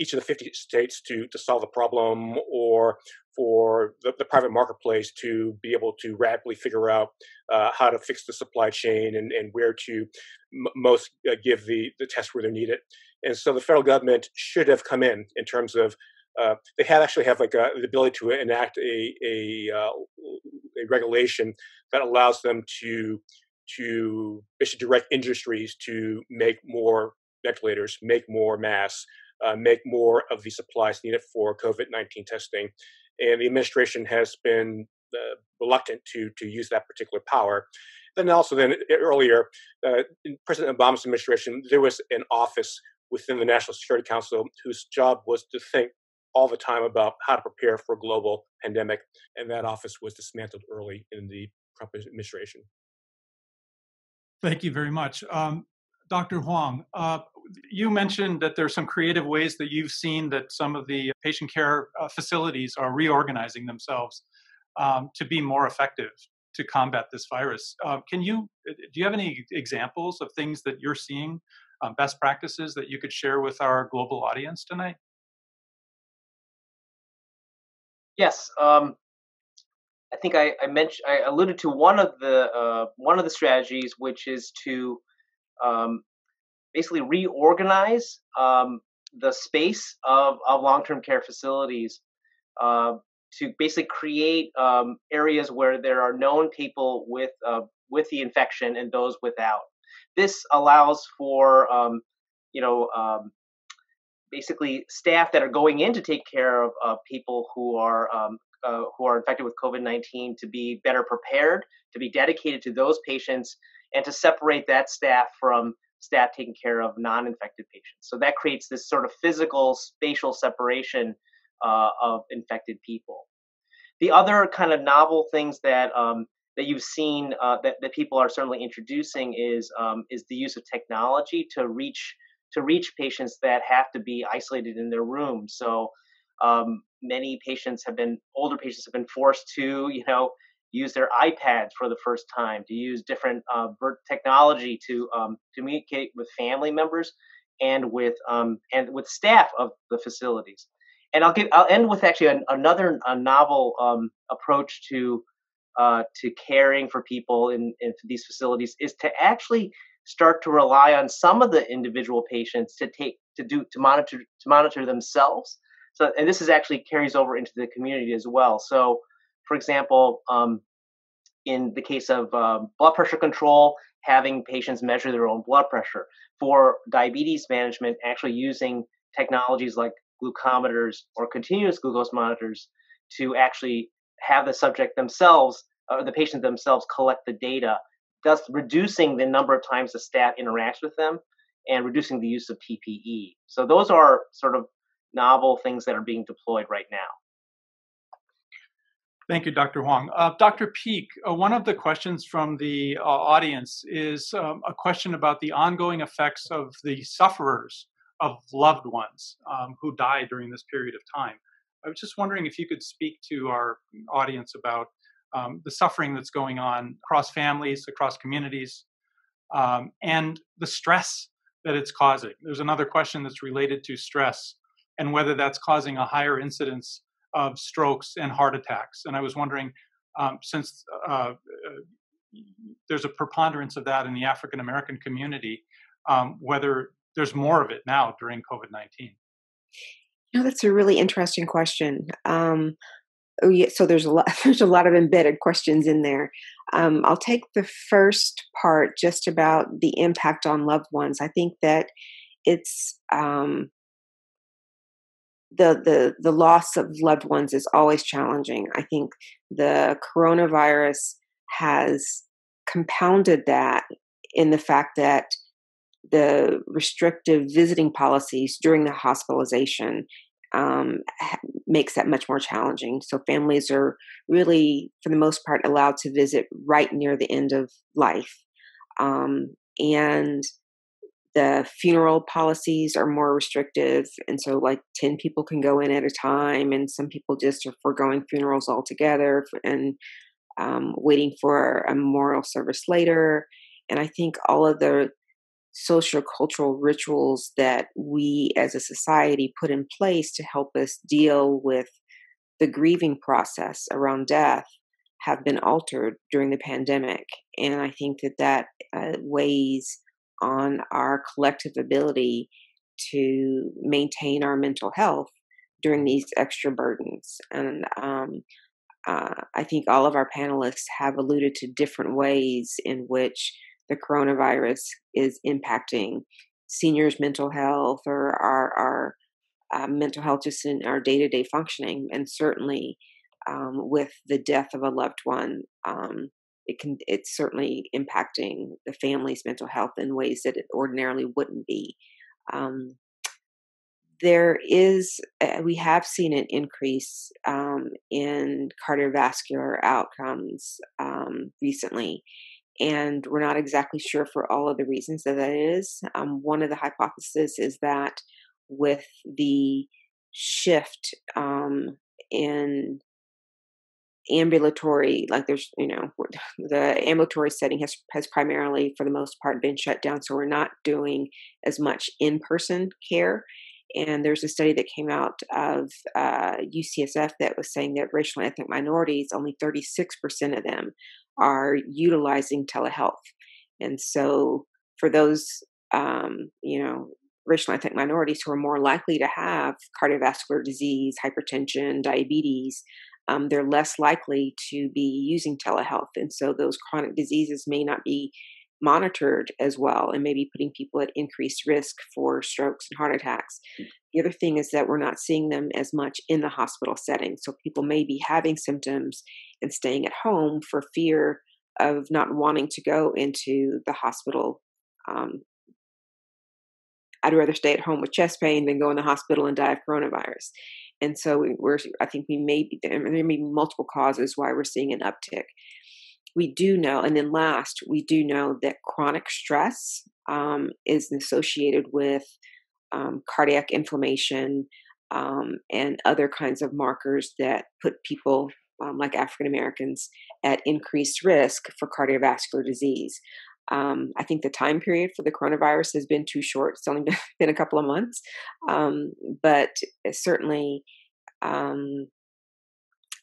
each of the 50 states to, to solve the problem or for the, the private marketplace to be able to rapidly figure out uh, how to fix the supply chain and, and where to m- most uh, give the, the tests where they're needed. And so the federal government should have come in in terms of uh, they have actually have like a, the ability to enact a a, uh, a regulation that allows them to to basically direct industries to make more ventilators, make more masks, uh, make more of the supplies needed for COVID 19 testing. And the administration has been uh, reluctant to, to use that particular power. Then also, then earlier, uh, in President Obama's administration, there was an office within the National Security Council whose job was to think all the time about how to prepare for a global pandemic, and that office was dismantled early in the Trump administration. Thank you very much. Um, Dr. Huang, uh, you mentioned that there's some creative ways that you've seen that some of the patient care uh, facilities are reorganizing themselves um, to be more effective to combat this virus. Uh, can you uh, do you have any examples of things that you're seeing, um, best practices that you could share with our global audience tonight? Yes. Um, I think I, I, mentioned I alluded to one of the uh, one of the strategies, which is to um, basically reorganize um, the space of, of long-term care facilities uh, to basically create um, areas where there are known people with uh, with the infection and those without. This allows for um, you know um, basically staff that are going in to take care of, people who are um, uh, who are infected with COVID 19 to be better prepared, to be dedicated to those patients, and to separate that staff from staff taking care of non infected patients. So that creates this sort of physical, spatial separation uh, of infected people. The other kind of novel things that um, that you've seen uh, that, that people are certainly introducing is um, is the use of technology to reach to reach patients that have to be isolated in their room. So um, many patients have been older patients have been forced to you know use their iPads for the first time, to use different uh, technology to um, communicate with family members and with um, and with staff of the facilities. And I'll give I'll end with actually an, another a novel um, approach to uh, to caring for people in, in these facilities is to actually start to rely on some of the individual patients to take to do to monitor to monitor themselves. So and this is actually carries over into the community as well. So for example, um, in the case of uh, blood pressure control, having patients measure their own blood pressure. For diabetes management, actually using technologies like glucometers or continuous glucose monitors to actually have the subject themselves or the patient themselves collect the data, thus reducing the number of times the staff interacts with them and reducing the use of PPE. So those are sort of novel things that are being deployed right now. Thank you, Dr. Huang. Uh, Dr. Peek, uh, one of the questions from the uh, audience is um, a question about the ongoing effects of the sufferers of loved ones um, who died during this period of time. I was just wondering if you could speak to our audience about um, the suffering that's going on across families, across communities, um, and the stress that it's causing. There's another question that's related to stress and whether that's causing a higher incidence of strokes and heart attacks. And I was wondering, um, since uh, uh, there's a preponderance of that in the African American community, um, whether there's more of it now during COVID 19. You know, that's a really interesting question. Um, oh yeah, so there's a lot. There's a lot of embedded questions in there. Um, I'll take the first part just about the impact on loved ones. I think that it's um, the the the loss of loved ones is always challenging. I think the coronavirus has compounded that in the fact that the restrictive visiting policies during the hospitalization um, makes that much more challenging. So families are really, for the most part, allowed to visit right near the end of life, um, and the funeral policies are more restrictive and so like 10 people can go in at a time and some people just are foregoing funerals altogether and um, waiting for a memorial service later. And i think all of the social cultural rituals that we as a society put in place to help us deal with the grieving process around death have been altered during the pandemic. And i think that that uh, weighs on our collective ability to maintain our mental health during these extra burdens. And um, uh, I think all of our panelists have alluded to different ways in which the coronavirus is impacting seniors' mental health or our, our uh, mental health just in our day to day functioning. And certainly um, with the death of a loved one, um, it can it's certainly impacting the family's mental health in ways that it ordinarily wouldn't be. Um, there is uh, we have seen an increase um, in cardiovascular outcomes um, recently and we're not exactly sure for all of the reasons that that is. Um, one of the hypotheses is that with the shift um, in ambulatory like there's you know the ambulatory setting has has primarily for the most part been shut down so we're not doing as much in-person care And there's a study that came out of uh, UCSF that was saying that racial and ethnic minorities, only 36% of them are utilizing telehealth. And so for those, um, you know, racial and ethnic minorities who are more likely to have cardiovascular disease, hypertension, diabetes, um, they're less likely to be using telehealth. And so those chronic diseases may not be monitored as well and maybe putting people at increased risk for strokes and heart attacks. Mm. The other thing is that we're not seeing them as much in the hospital setting. So people may be having symptoms and staying at home for fear of not wanting to go into the hospital. Um, I'd rather stay at home with chest pain than go in the hospital and die of coronavirus. And so we're, I think we may be, there may be multiple causes why we're seeing an uptick we do know, and then last, we do know that chronic stress um, is associated with um, cardiac inflammation um, and other kinds of markers that put people, um, like African Americans, at increased risk for cardiovascular disease. Um, I think the time period for the coronavirus has been too short. It's only been a couple of months, um, but certainly um,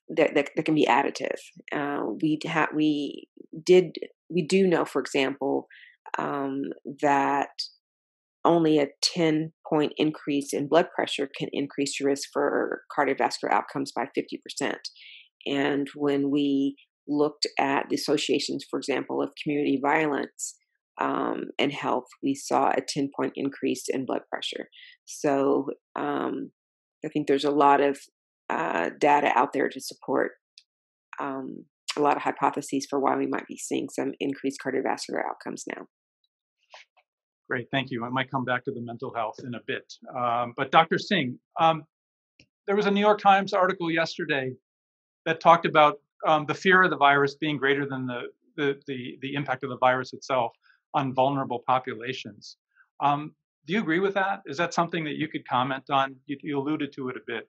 that, that, that can be additive. Uh, we ha- we did we do know, for example, um, that only a 10 point increase in blood pressure can increase your risk for cardiovascular outcomes by 50%. And when we looked at the associations, for example, of community violence um, and health, we saw a 10 point increase in blood pressure. So um, I think there's a lot of uh, data out there to support um, a lot of hypotheses for why we might be seeing some increased cardiovascular outcomes now. Great, thank you. I might come back to the mental health in a bit. Um, but Dr. Singh, um, there was a New York Times article yesterday that talked about um, the fear of the virus being greater than the, the, the, the, impact of the virus itself on vulnerable populations. Um, do you agree with that? Is that something that you could comment on? You, you alluded to it a bit.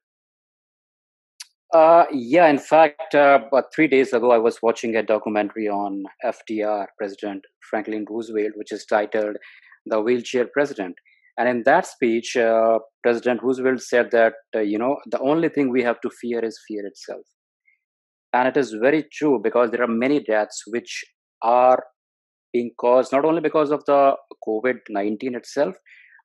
Uh, yeah, in fact, uh, about three days ago, I was watching a documentary on FDR, President Franklin Roosevelt, which is titled The Wheelchair President. And in that speech, uh, President Roosevelt said that, uh, you know, the only thing we have to fear is fear itself. And it is very true because there are many deaths which are being caused not only because of the COVID 19 itself,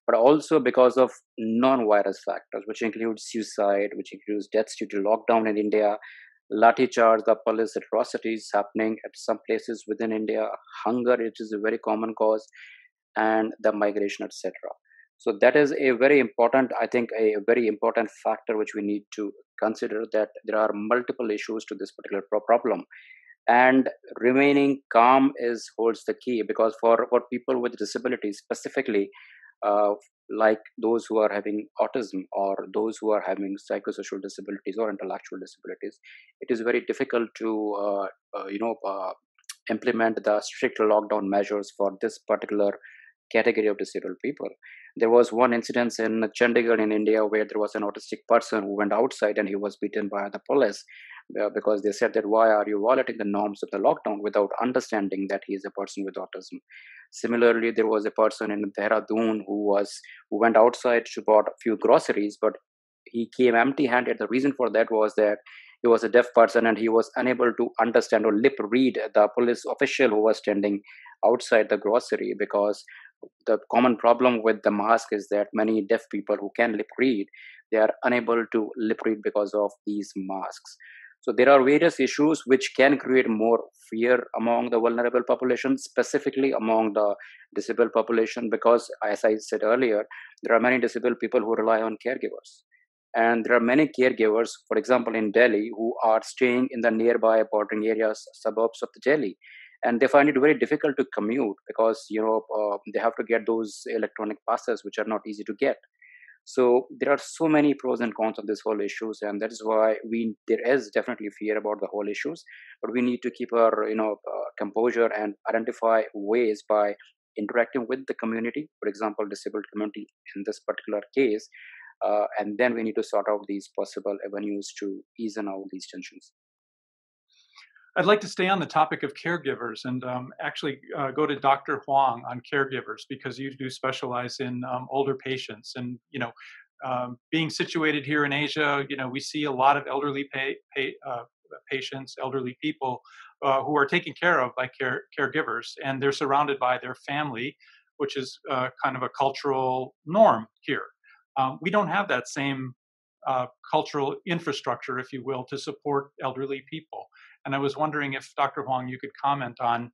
but also because of non-virus factors, which include suicide, which includes deaths due to lockdown in India, lathi charge, the police atrocities happening at some places within India, hunger, which is a very common cause, and the migration, etc. So that is a very important, I think, a very important factor which we need to consider that there are multiple issues to this particular problem. And remaining calm is holds the key because for for people with disabilities specifically uh, like those who are having autism or those who are having psychosocial disabilities or intellectual disabilities it is very difficult to uh, uh, you know uh, implement the strict lockdown measures for this particular category of disabled people there was one incident in chandigarh in india where there was an autistic person who went outside and he was beaten by the police uh, because they said that why are you violating the norms of the lockdown without understanding that he is a person with autism? Similarly there was a person in dehradun who was who went outside to bought a few groceries but he came empty handed the reason for that was that he was a deaf person and he was unable to understand or lip read the police official who was standing outside the grocery because the common problem with the mask is that many deaf people who can lip read they are unable to lip read because of these masks so there are various issues which can create more fear among the vulnerable population, specifically among the disabled population, because as I said earlier, there are many disabled people who rely on caregivers. And there are many caregivers, for example, in Delhi, who are staying in the nearby bordering areas, suburbs of Delhi. And they find it very difficult to commute because you know uh, they have to get those electronic passes, which are not easy to get. So there are so many pros and cons of this whole issues and that is why we there is definitely fear about the whole issues but we need to keep our you know uh, composure and identify ways by interacting with the community for example disabled community in this particular case uh, and then we need to sort out these possible avenues to ease out these tensions I'd like to stay on the topic of caregivers and um, actually uh, go to Dr. Huang on caregivers because you do specialize in um, older patients. And, you know, um, being situated here in Asia, you know, we see a lot of elderly uh, patients, elderly people uh, who are taken care of by care, caregivers, and they're surrounded by their family, which is uh, kind of a cultural norm here. Um, we don't have that same uh, cultural infrastructure, if you will, to support elderly people. And I was wondering if Dr. Huang, you could comment on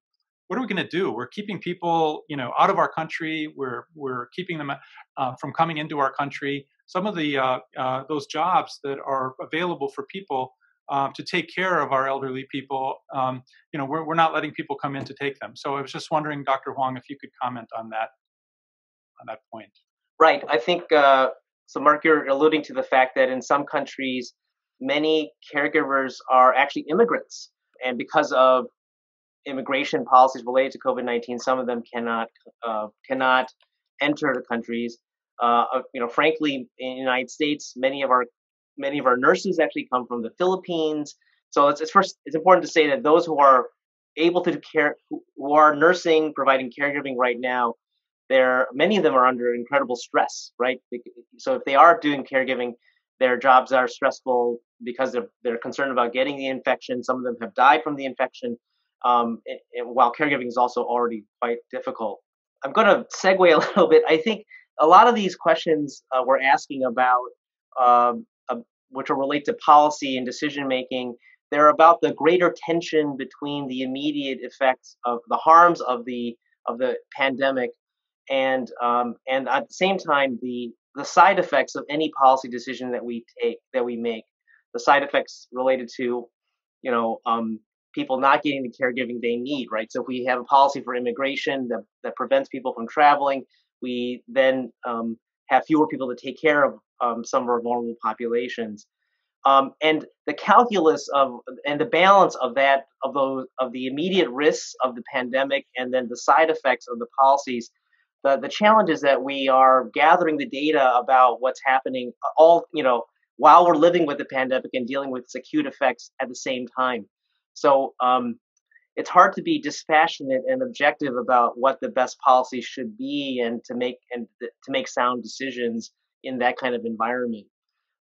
what are we going to do? We're keeping people, you know, out of our country. We're we're keeping them uh, from coming into our country. Some of the uh, uh, those jobs that are available for people uh, to take care of our elderly people, um, you know, we're we're not letting people come in to take them. So I was just wondering, Dr. Huang, if you could comment on that on that point. Right. I think uh, so. Mark, you're alluding to the fact that in some countries, many caregivers are actually immigrants, and because of immigration policies related to COVID-19, some of them cannot uh, cannot enter the countries. Uh, uh, you know, frankly, in the United States, many of our many of our nurses actually come from the Philippines. So it's, it's first it's important to say that those who are able to care who, who are nursing, providing caregiving right now, there many of them are under incredible stress, right? So if they are doing caregiving, their jobs are stressful because they're they're concerned about getting the infection. Some of them have died from the infection um, while caregiving is also already quite difficult. I'm going to segue a little bit. I think a lot of these questions uh, we're asking about, um, uh, which are relate to policy and decision making, they're about the greater tension between the immediate effects of the harms of the of the pandemic, and um, and at the same time the the side effects of any policy decision that we take that we make, the side effects related to, you know, um, people not getting the caregiving they need, right? So if we have a policy for immigration that, that prevents people from traveling, we then um, have fewer people to take care of um, some of our vulnerable populations. Um, and the calculus of and the balance of that of those of the immediate risks of the pandemic and then the side effects of the policies the the challenge is that we are gathering the data about what's happening all you know while we're living with the pandemic and dealing with its acute effects at the same time so um, it's hard to be dispassionate and objective about what the best policy should be and to make and to make sound decisions in that kind of environment.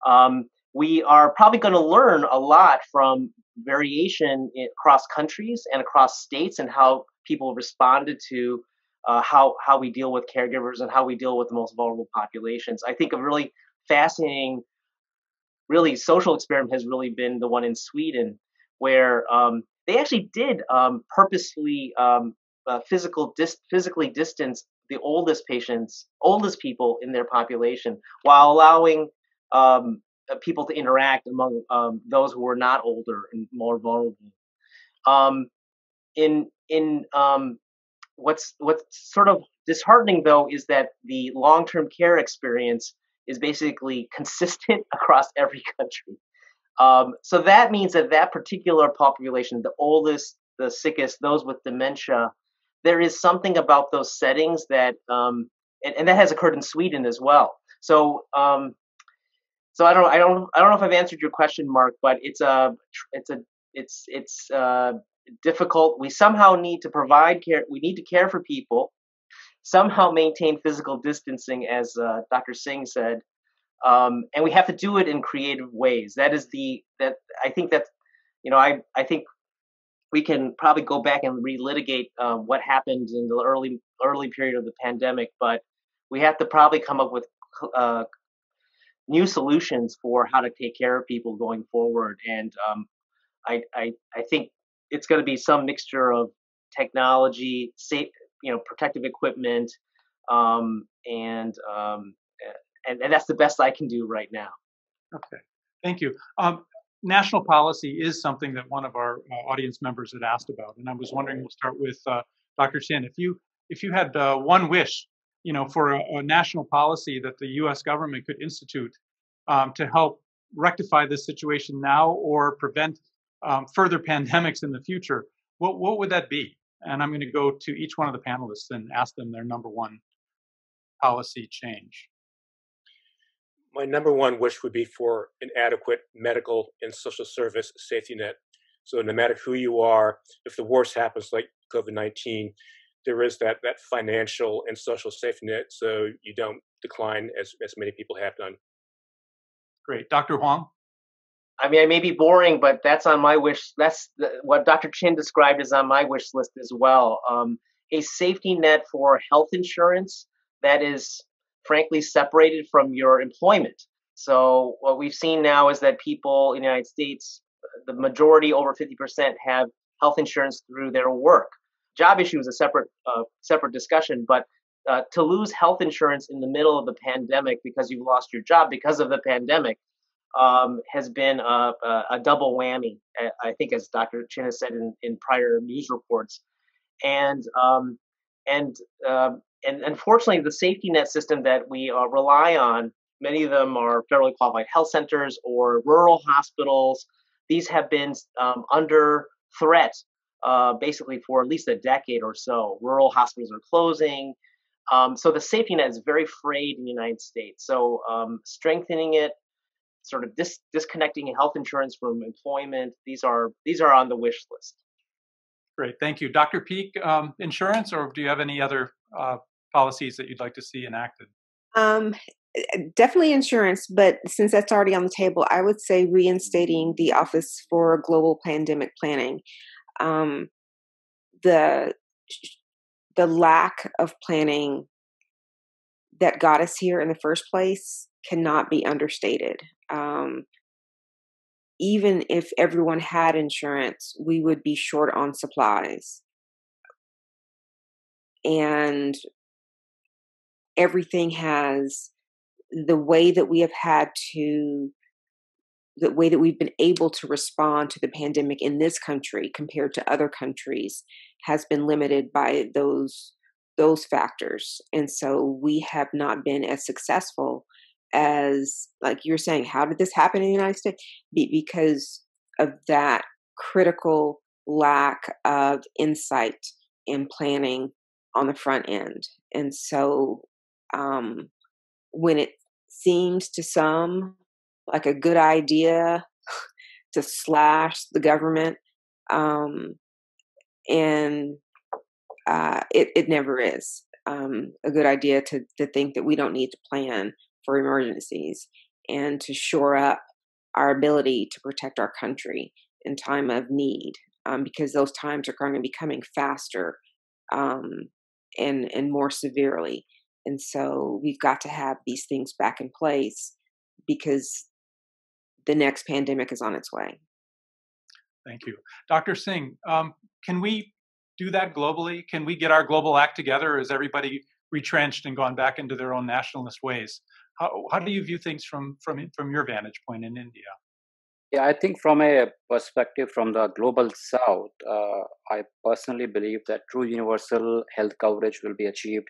Um, we are probably going to learn a lot from variation across countries and across states and how people responded to uh, how how we deal with caregivers and how we deal with the most vulnerable populations. I think a really fascinating, really social experiment has really been the one in Sweden, where um, they actually did um, purposefully um, uh, physical dis- physically distance the oldest patients, oldest people in their population, while allowing um, uh, people to interact among um, those who were not older and more vulnerable. Um, in in what's what's sort of disheartening though is that the long-term care experience is basically consistent across every country. Um, so that means that that particular population, the oldest, the sickest, those with dementia, there is something about those settings that, um, and, and, that has occurred in Sweden as well. So, um, so I don't, I don't, I don't know if I've answered your question, Mark, but it's a, it's a, it's, it's uh, difficult. We somehow need to provide care. We need to care for people, somehow maintain physical distancing, as uh, Dr. Singh said, um, and we have to do it in creative ways. That is the that I think that you know I I think we can probably go back and relitigate uh, what happened in the early early period of the pandemic, but we have to probably come up with uh, new solutions for how to take care of people going forward. And um, I, I I think it's going to be some mixture of technology, safe, you know, protective equipment, um, and um, and, and that's the best I can do right now. Okay, thank you. Um, national policy is something that one of our uh, audience members had asked about, and I was wondering. We'll start with uh, Dr. Chin. If you if you had uh, one wish, you know, for a, a, national policy that the U.S. government could institute um, to help rectify this situation now or prevent um, further pandemics in the future, what what would that be? And I'm going to go to each one of the panelists and ask them their number one policy change my number one wish would be for an adequate medical and social service safety net. So no matter who you are, if the worst happens like COVID-19, there is that that financial and social safety net so you don't decline as, as many people have done Great. Dr. Huang? I mean, I may be boring, but that's on my wish. That's the, what Dr. Chin described is on my wish list as well. Um, a safety net for health insurance that is, frankly, separated from your employment. So what we've seen now is that people in the United States, the majority, over 50%, have health insurance through their work. Job issue is a separate uh, separate discussion, but uh, to lose health insurance in the middle of the pandemic because you've lost your job because of the pandemic um, has been a, a, double whammy. I think, as Dr. Chin has said in, in prior news reports, and um, and uh, and unfortunately, the safety net system that we uh, rely on, many of them are federally qualified health centers or rural hospitals. These have been um, under threat uh, basically for at least a decade or so. Rural hospitals are closing. Um, so the safety net is very frayed in the United States. So um, strengthening it, sort of dis- disconnecting health insurance from employment, these are these are on the wish list. Great, thank you, Dr. Peek. Um, insurance, or do you have any other uh, policies that you'd like to see enacted? Um, definitely insurance, but since that's already on the table, I would say reinstating the Office for Global Pandemic Planning. Um, the the lack of planning that got us here in the first place cannot be understated. Um, even if everyone had insurance, we would be short on supplies. And everything has the way that we have had to the way that we've been able to respond to the pandemic in this country compared to other countries has been limited by those those factors and so we have not been as successful as like you're saying how did this happen in the united states? Be- because of that critical lack of insight and planning on the front end. And so um, when it seems to some like a good idea to slash the government um, and uh, it, it never is um, a good idea to, to think that we don't need to plan for emergencies and to shore up our ability to protect our country in time of need um, because those times are going to be coming faster um, and and more severely and so we've got to have these things back in place because the next pandemic is on its way. Thank you. Dr. Singh, um, can we do that globally? Can we get our global act together? Is everybody retrenched and gone back into their own nationalist ways? How, how do you view things from, from, from your vantage point in India? Yeah, I think from a perspective from the global south, uh, I personally believe that true universal health coverage will be achieved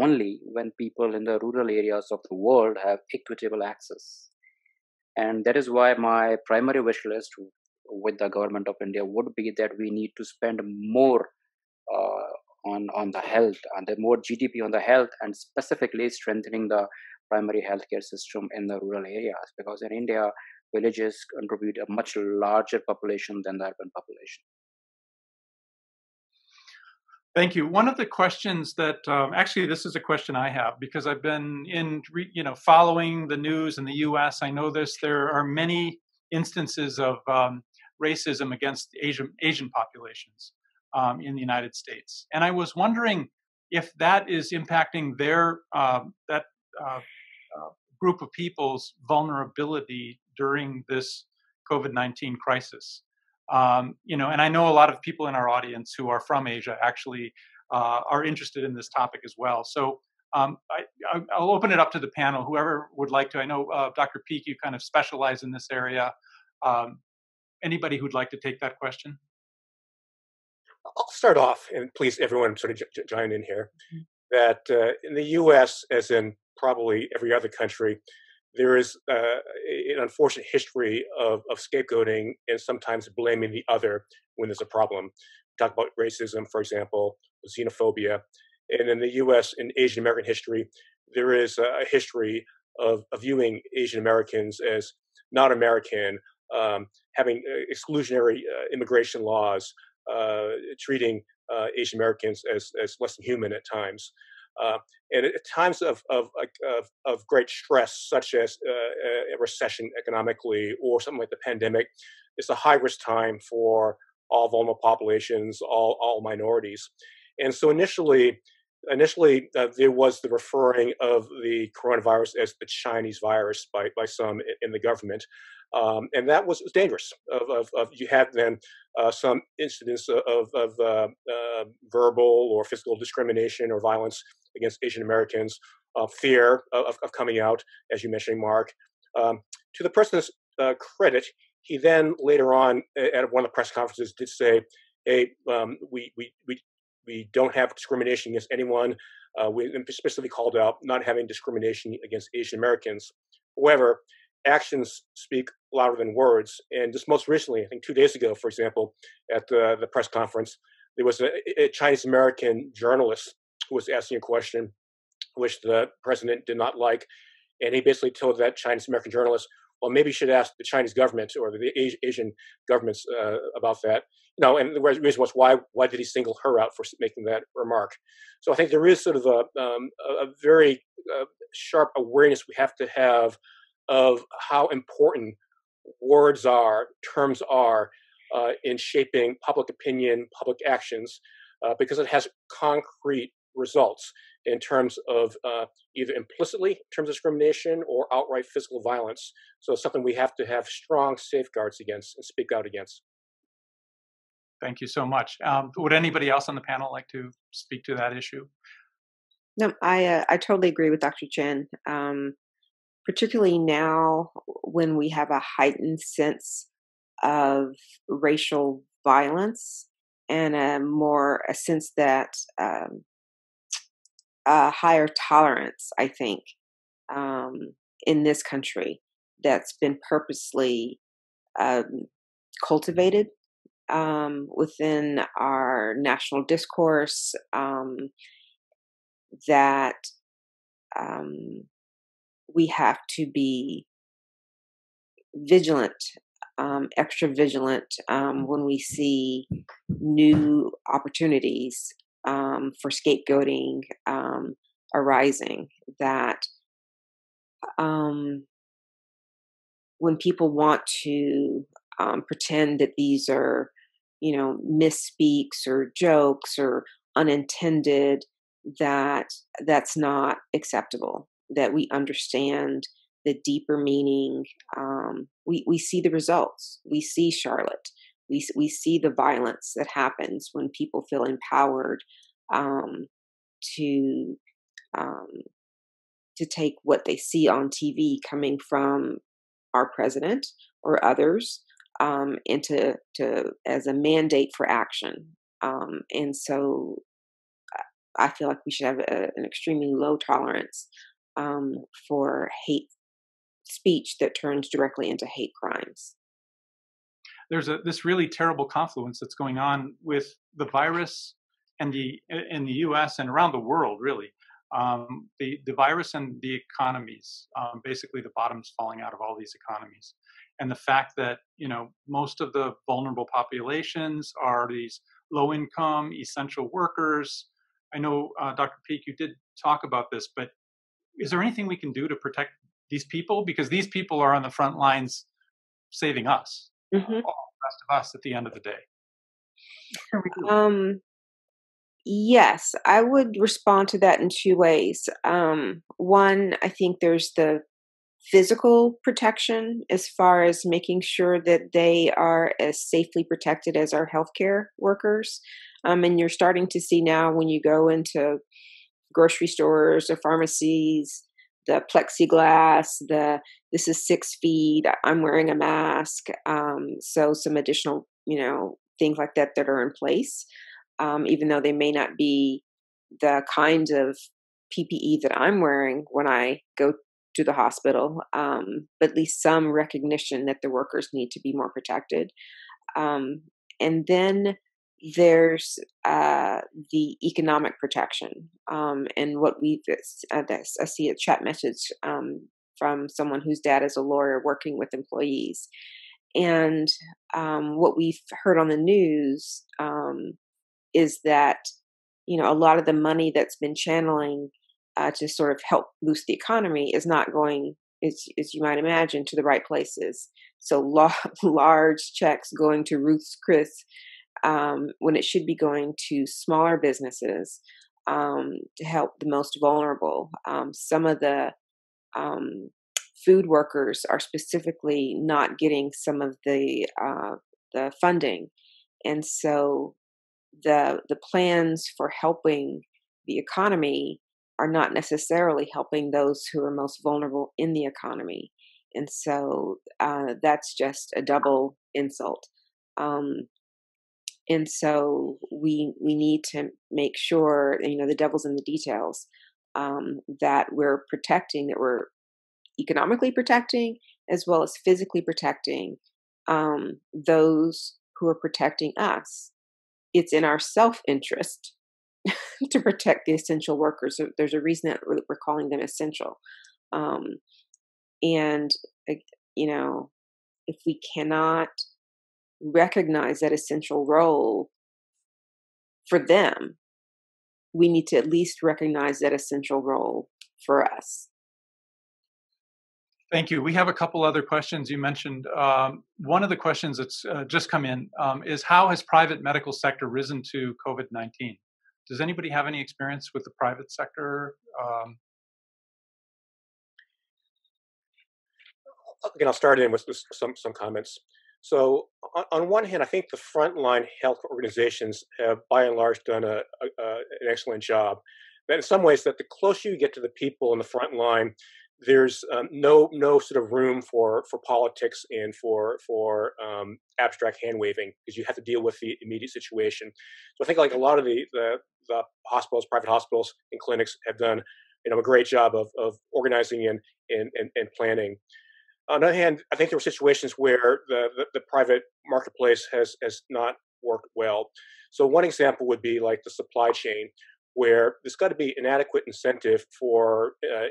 only when people in the rural areas of the world have equitable access. And that is why my primary wish list with the government of India would be that we need to spend more uh, on on the health and the more GDP on the health and specifically strengthening the primary healthcare system in the rural areas because in India villages contribute a much larger population than the urban population. Thank you. One of the questions that um, actually this is a question I have because I've been in you know following the news in the U.S. I know this. There are many instances of um, racism against Asian Asian populations um, in the United States, and I was wondering if that is impacting their um, that uh, uh, group of people's vulnerability during this COVID nineteen crisis. Um, you know, and I know a lot of people in our audience who are from Asia actually uh, are interested in this topic as well. So um, I, will open it up to the panel. Whoever would like to. I know uh, Dr. Peek, you kind of specialize in this area. Um, anybody who'd like to take that question? I'll start off, and please, everyone, sort of j- join in here. Mm-hmm. That uh, in the U.S., as in probably every other country, there is uh, an unfortunate history of, of scapegoating and sometimes blaming the other when there's a problem. Talk about racism, for example, xenophobia. And in the US in Asian American history, there is a history of, of viewing Asian Americans as not American, um, having uh, exclusionary uh, immigration laws, uh, treating uh, Asian Americans as, as less than human at times. Uh, and at times of, of, of, of, great stress, such as uh, a recession economically or something like the pandemic, it's a high risk time for all vulnerable populations, all, all minorities. And so initially, initially uh, there was the referring of the coronavirus as the Chinese virus by, by some in the government. Um, and that was, was dangerous. Of, of, of, you had then uh, some incidents of, of uh, uh, verbal or physical discrimination or violence against Asian Americans, fear of, of, coming out, as you mentioned, Mark. Um, to the person's uh, credit, he then later on at one of the press conferences did say, "Hey, um, we, we we we don't have discrimination against anyone. Uh, we specifically called out not having discrimination against Asian Americans. However, actions speak louder than words. And just most recently, I think two days ago, for example, at the, the press conference, there was a, a Chinese American journalist was asking a question which the president did not like. And he basically told that Chinese American journalist, well, maybe you should ask the Chinese government or the Asian governments uh, about that. You know, and the reason was why why did he single her out for making that remark? So I think there is sort of a um, a very uh, sharp awareness we have to have of how important words are, terms are uh, in shaping public opinion, public actions, uh, because it has concrete results in terms of uh, either implicitly in terms of discrimination or outright physical violence. So it's something we have to have strong safeguards against and speak out against. Thank you so much. Um, would anybody else on the panel like to speak to that issue? No, I uh, I totally agree with Dr. Chin. Um, particularly now when we have a heightened sense of racial violence and a more a sense that um, a higher tolerance, I think, um, in this country that's been purposely um, cultivated um, within our national discourse um, that um, we have to be vigilant, um, extra vigilant um, when we see new opportunities um, for scapegoating um, arising. That um, when people want to um, pretend that these are, you know, misspeaks or jokes or unintended, that that's not acceptable that we understand the deeper meaning. Um, we we see the results. We see Charlotte. We we see the violence that happens when people feel empowered um, to um, to take what they see on TV coming from our president or others um, into to as a mandate for action. Um, and so I feel like we should have a, an extremely low tolerance um, for hate speech that turns directly into hate crimes. There's a this really terrible confluence that's going on with the virus and the in the U.S. and around the world, really. Um, the the virus and the economies, um, basically the bottoms falling out of all these economies, and the fact that you know most of the vulnerable populations are these low income essential workers. I know uh, Dr. Peek, you did talk about this, but is there anything we can do to protect these people? Because these people are on the front lines saving us, mm-hmm. all the rest of us at the end of the day. Um, yes, I would respond to that in two ways. Um, one, I think there's the physical protection as far as making sure that they are as safely protected as our healthcare workers. Um, and you're starting to see now when you go into grocery stores or pharmacies, the plexiglass, the this is six feet, I'm wearing a mask. Um, so some additional, you know, things like that that are in place, um, even though they may not be the kind of PPE that I'm wearing when I go to the hospital, um, but at least some recognition that the workers need to be more protected. Um, and then there's uh, the economic protection um, and what we uh, I see a chat message um, from someone whose dad is a lawyer working with employees, and um, what we've heard on the news um, is that you know, a lot of the money that's been channeling uh, to sort of help boost the economy is not going, as, as you might imagine, to the right places. So lo- large checks going to Ruth's Chris um, when it should be going to smaller businesses um, to help the most vulnerable. Um, some of the um, food workers are specifically not getting some of the uh, the funding, and so the the plans for helping the economy are not necessarily helping those who are most vulnerable in the economy, and so uh, that's just a double insult. Um, and so we we need to make sure you know the devil's in the details um, that we're protecting that we're economically protecting as well as physically protecting um, those who are protecting us. It's in our self-interest to protect the essential workers there's a reason that we're calling them essential um, and you know if we cannot recognize that essential role for them, we need to at least recognize that essential role for us. Thank you. We have a couple other questions you mentioned. Um, one of the questions that's uh, just come in um, is how has private medical sector risen to COVID-19? Does anybody have any experience with the private sector? Um, Again, I'll start in with some some comments. So, on, on, one hand, I think the frontline health organizations have, by and large, done a, a, a, an excellent job. That in some ways, that the closer you get to the people in the front line, there's um, no no sort of room for for politics and for for um, abstract hand waving because you have to deal with the immediate situation. So I think like a lot of the the, the hospitals, private hospitals, and clinics have done you know a great job of of organizing and and, and, and planning. On the other hand, I think there were situations where the, the, the private marketplace has has not worked well. So one example would be like the supply chain, where there's got to be an adequate incentive for uh,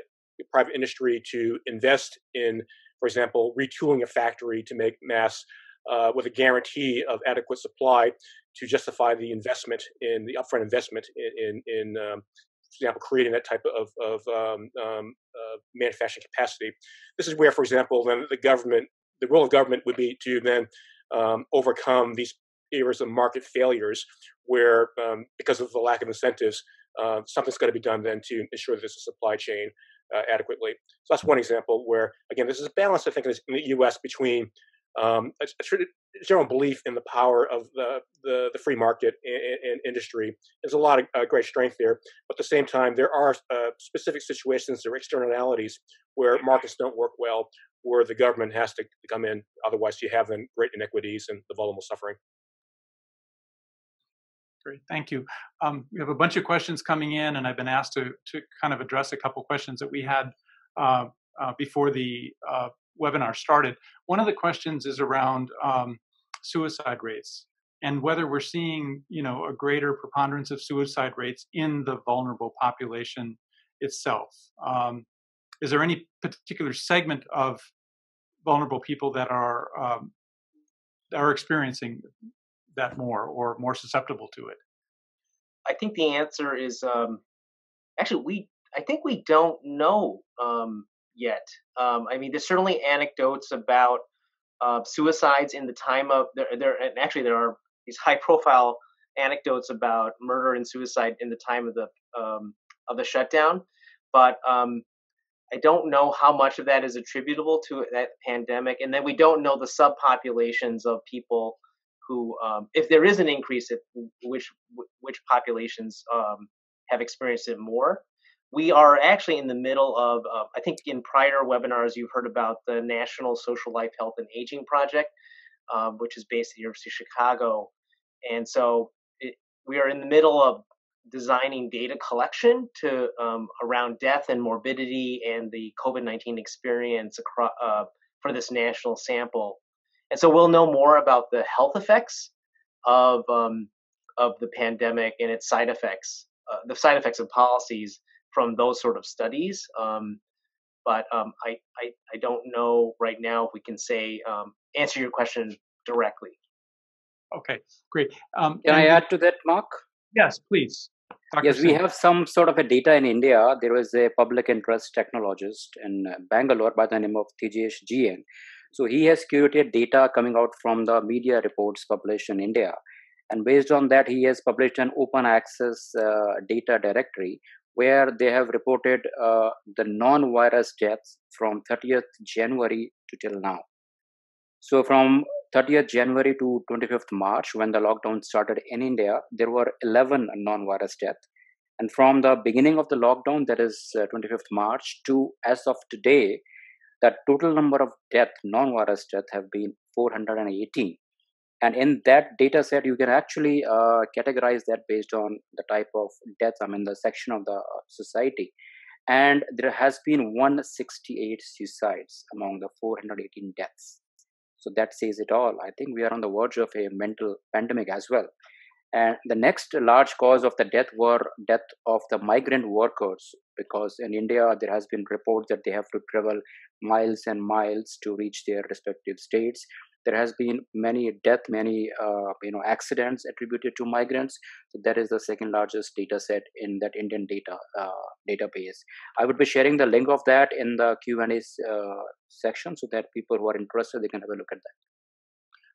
private industry to invest in, for example, retooling a factory to make mass uh, with a guarantee of adequate supply to justify the investment in the upfront investment in in, in um, for example, creating that type of, of um, um, uh, manufacturing capacity. This is where, for example, then the government, the role of government would be to then um, overcome these areas of market failures where, um, because of the lack of incentives, uh, something's got to be done then to ensure that there's a supply chain uh, adequately. So that's one example where, again, this is a balance, I think, in the U.S. between um, a, a, general belief in the power of the, the, the free market and, and, industry. There's a lot of uh, great strength there, but at the same time, there are uh, specific situations, there are externalities where markets don't work well, where the government has to come in. Otherwise, you have then great inequities and the vulnerable suffering. Great, thank you. Um, we have a bunch of questions coming in, and I've been asked to to kind of address a couple questions that we had uh, uh, before the uh, webinar started. One of the questions is around um, suicide rates and whether we're seeing, you know, a greater preponderance of suicide rates in the vulnerable population itself. Um, is there any particular segment of vulnerable people that are um, are experiencing that more or more susceptible to it? I think the answer is um, actually we. I think we don't know um, yet. Um, I mean, there's certainly anecdotes about uh, suicides in the time of there. There and actually there are these high-profile anecdotes about murder and suicide in the time of the um, of the shutdown, but um, I don't know how much of that is attributable to that pandemic, and then we don't know the subpopulations of people who, um, if there is an increase, if, which which populations um, have experienced it more we are actually in the middle of, uh, I think in prior webinars you've heard about the National Social Life Health and Aging Project, um, which is based at the University of Chicago. And so it, we are in the middle of designing data collection to um, around death and morbidity and the COVID-19 experience across, uh, for this national sample. And so we'll know more about the health effects of um, of the pandemic and its side effects, uh, the side effects of policies from those sort of studies. Um, but um, I, I, I don't know right now if we can say um, answer your question directly. Okay, great. Um, can I add to that, Mark? Yes, please. Dr. Yes, we have some sort of a data in India. There was a public interest technologist in Bangalore by the name of Thejesh GN. So he has curated data coming out from the media reports published in India. And based on that, he has published an open access uh, data directory where they have reported uh, the non virus deaths from 30th January to till now. So from 30th January to 25th March, when the lockdown started in India, there were 11 non virus deaths. And from the beginning of the lockdown, that is uh, 25th March, to as of today, the total number of death, non virus death, have been 418. And in that data set, you can actually uh, categorize that based on the type of deaths, I mean, the section of the uh, society. And there has been 168 suicides among the 418 deaths. So that says it all. I think we are on the verge of a mental pandemic as well. And the next large cause of the death were death of the migrant workers, because in India there has been reports that they have to travel miles and miles to reach their respective states there has been many death many uh, you know accidents attributed to migrants so that is the second largest data set in that indian data uh, database i would be sharing the link of that in the q&a uh, section so that people who are interested they can have a look at that